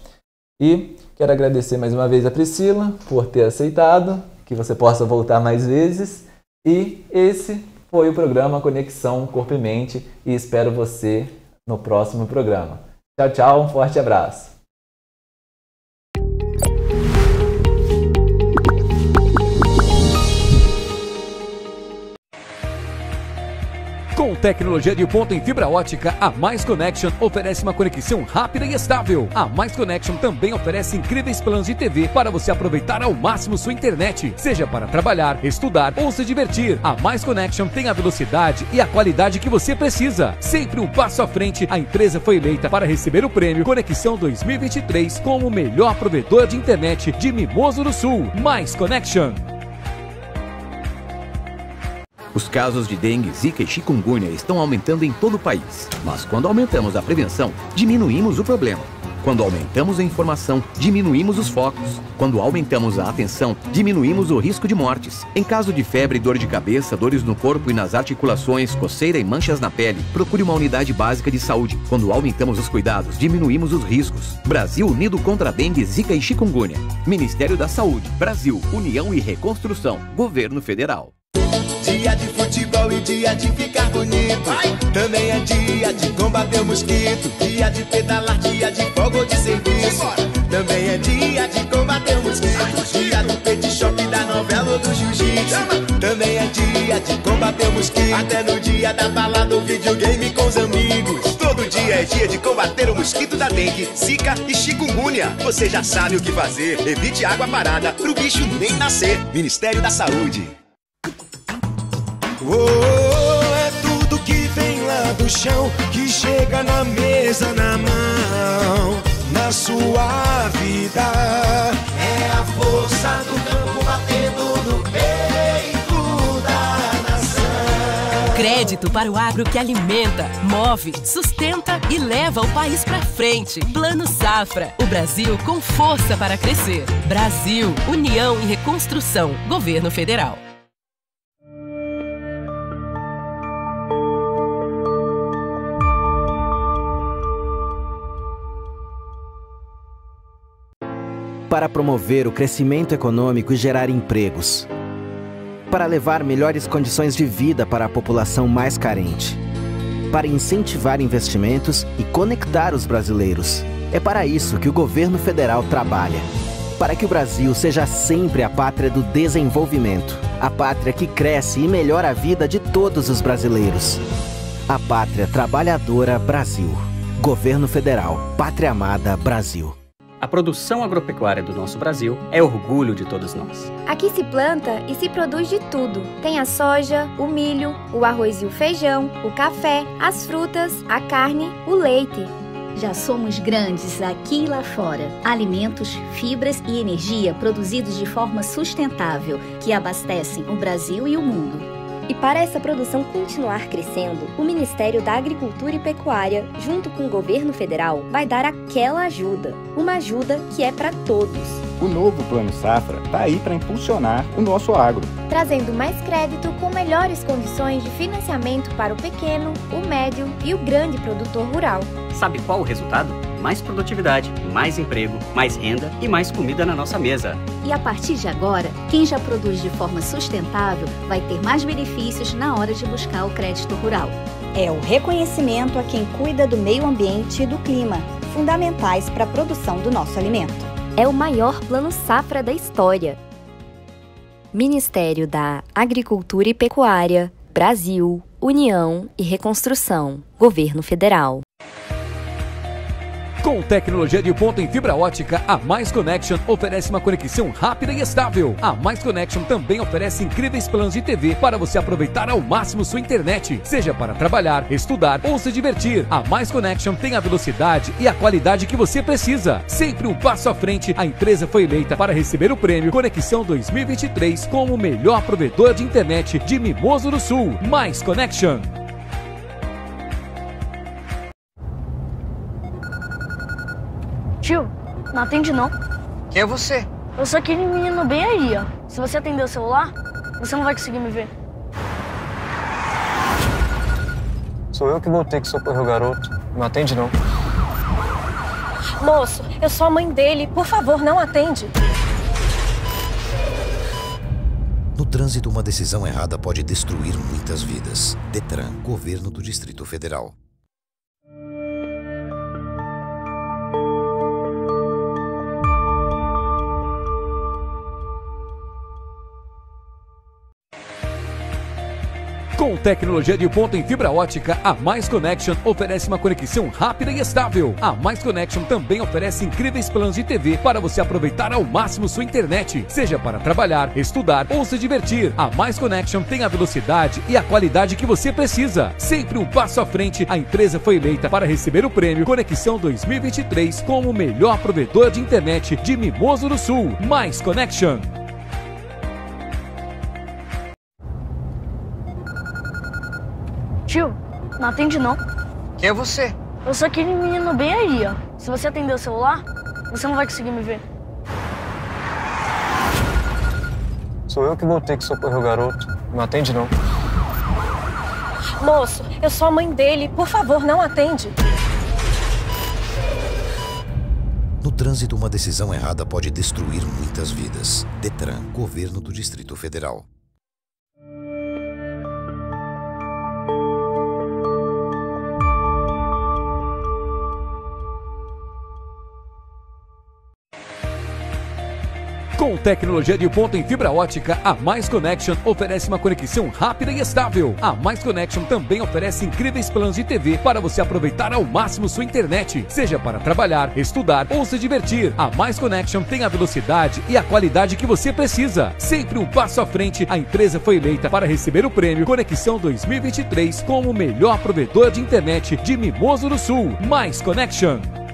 E quero agradecer mais uma vez a Priscila por ter aceitado, que você possa voltar mais vezes. E esse foi o programa Conexão Corpo e Mente e espero você no próximo programa. Tchau, tchau, um forte abraço. Com tecnologia de ponta em fibra ótica, a Mais Connection oferece uma conexão rápida e estável. A Mais Connection também oferece incríveis planos de TV para você aproveitar ao máximo sua internet, seja para trabalhar, estudar ou se divertir. A Mais Connection tem a velocidade e a qualidade que você precisa. Sempre um passo à frente, a empresa foi eleita para receber o prêmio Conexão 2023 como o melhor provedor de internet de Mimoso do Sul. Mais Connection. Os casos de dengue, zika e chikungunya estão aumentando em todo o país. Mas quando aumentamos a prevenção, diminuímos o problema. Quando aumentamos a informação, diminuímos os focos. Quando aumentamos a atenção, diminuímos o risco de mortes. Em caso de febre, dor de cabeça, dores no corpo e nas articulações, coceira e manchas na pele, procure uma unidade básica de saúde. Quando aumentamos os cuidados, diminuímos os riscos. Brasil Unido contra dengue, zika e chikungunya. Ministério da Saúde, Brasil, União e Reconstrução, Governo Federal. Dia de futebol e dia de ficar bonito. Também é dia de combater o mosquito. Dia de pedalar, dia de folga ou de serviço. Também é dia de combater o mosquito. Dia do pet shop da novela ou do jiu-jitsu. Também é dia de combater o mosquito. Até no dia da balada ou videogame com os amigos. Todo dia é dia de combater o mosquito da dengue, zika e chikungunya. Você já sabe o que fazer. Evite água parada pro bicho nem nascer. Ministério da Saúde. Oh, é tudo que vem lá do chão que chega na mesa na mão. na sua vida. É a força do campo batendo no peito da nação. Crédito para o agro que alimenta, move, sustenta e leva o país para frente. Plano Safra. O Brasil com força para crescer. Brasil, União e Reconstrução. Governo Federal. Para promover o crescimento econômico e gerar empregos, para levar melhores condições de vida para a população mais carente, para incentivar investimentos e conectar os brasileiros. É para isso que o governo federal trabalha. Para que o Brasil seja sempre a pátria do desenvolvimento, a pátria que cresce e melhora a vida de todos os brasileiros. A pátria trabalhadora Brasil. Governo Federal. Pátria Amada Brasil. A produção agropecuária do nosso Brasil é orgulho de todos nós. Aqui se planta e se produz de tudo. Tem a soja, o milho, o arroz e o feijão, o café, as frutas, a carne, o leite. Já somos grandes aqui e lá fora. Alimentos, fibras e energia produzidos de forma sustentável que abastecem o Brasil e o mundo. E para essa produção continuar crescendo, o Ministério da Agricultura e Pecuária, junto com o governo federal, vai dar aquela ajuda. Uma ajuda que é para todos. O novo Plano Safra está aí para impulsionar o nosso agro. Trazendo mais crédito com melhores condições de financiamento para o pequeno, o médio e o grande produtor rural. Sabe qual o resultado? Mais produtividade, mais emprego, mais renda e mais comida na nossa mesa. E a partir de agora, quem já produz de forma sustentável vai ter mais benefícios na hora de buscar o crédito rural. É o reconhecimento a quem cuida do meio ambiente e do clima, fundamentais para a produção do nosso alimento. É o maior plano safra da história. Ministério da Agricultura e Pecuária, Brasil, União e Reconstrução, Governo Federal. Com tecnologia de ponta em fibra ótica, a Mais Connection oferece uma conexão rápida e estável. A Mais Connection também oferece incríveis planos de TV para você aproveitar ao máximo sua internet, seja para trabalhar, estudar ou se divertir. A Mais Connection tem a velocidade e a qualidade que você precisa. Sempre um passo à frente, a empresa foi eleita para receber o prêmio Conexão 2023 como o melhor provedor de internet de Mimoso do Sul. Mais Connection. Tio, não atende não. Quem é você? Eu sou aquele menino bem aí, ó. Se você atender o celular, você não vai conseguir me ver. Sou eu que vou ter que socorrer o garoto. Não atende não. Moço, eu sou a mãe dele. Por favor, não atende. No trânsito, uma decisão errada pode destruir muitas vidas. Detran, Governo do Distrito Federal. Com tecnologia de ponta em fibra ótica, a Mais Connection oferece uma conexão rápida e estável. A Mais Connection também oferece incríveis planos de TV para você aproveitar ao máximo sua internet, seja para trabalhar, estudar ou se divertir. A Mais Connection tem a velocidade e a qualidade que você precisa. Sempre um passo à frente, a empresa foi eleita para receber o prêmio Conexão 2023 como o melhor provedor de internet de Mimoso do Sul. Mais Connection. Tio, não atende não. Quem é você? Eu sou aquele menino bem aí, ó. Se você atender o celular, você não vai conseguir me ver. Sou eu que vou ter que socorrer o garoto. Não atende não. Moço, eu sou a mãe dele. Por favor, não atende. No trânsito, uma decisão errada pode destruir muitas vidas. Detran, Governo do Distrito Federal. Com tecnologia de ponta em fibra ótica, a Mais Connection oferece uma conexão rápida e estável. A Mais Connection também oferece incríveis planos de TV para você aproveitar ao máximo sua internet, seja para trabalhar, estudar ou se divertir. A Mais Connection tem a velocidade e a qualidade que você precisa. Sempre um passo à frente, a empresa foi eleita para receber o prêmio Conexão 2023 como o melhor provedor de internet de Mimoso do Sul. Mais Connection.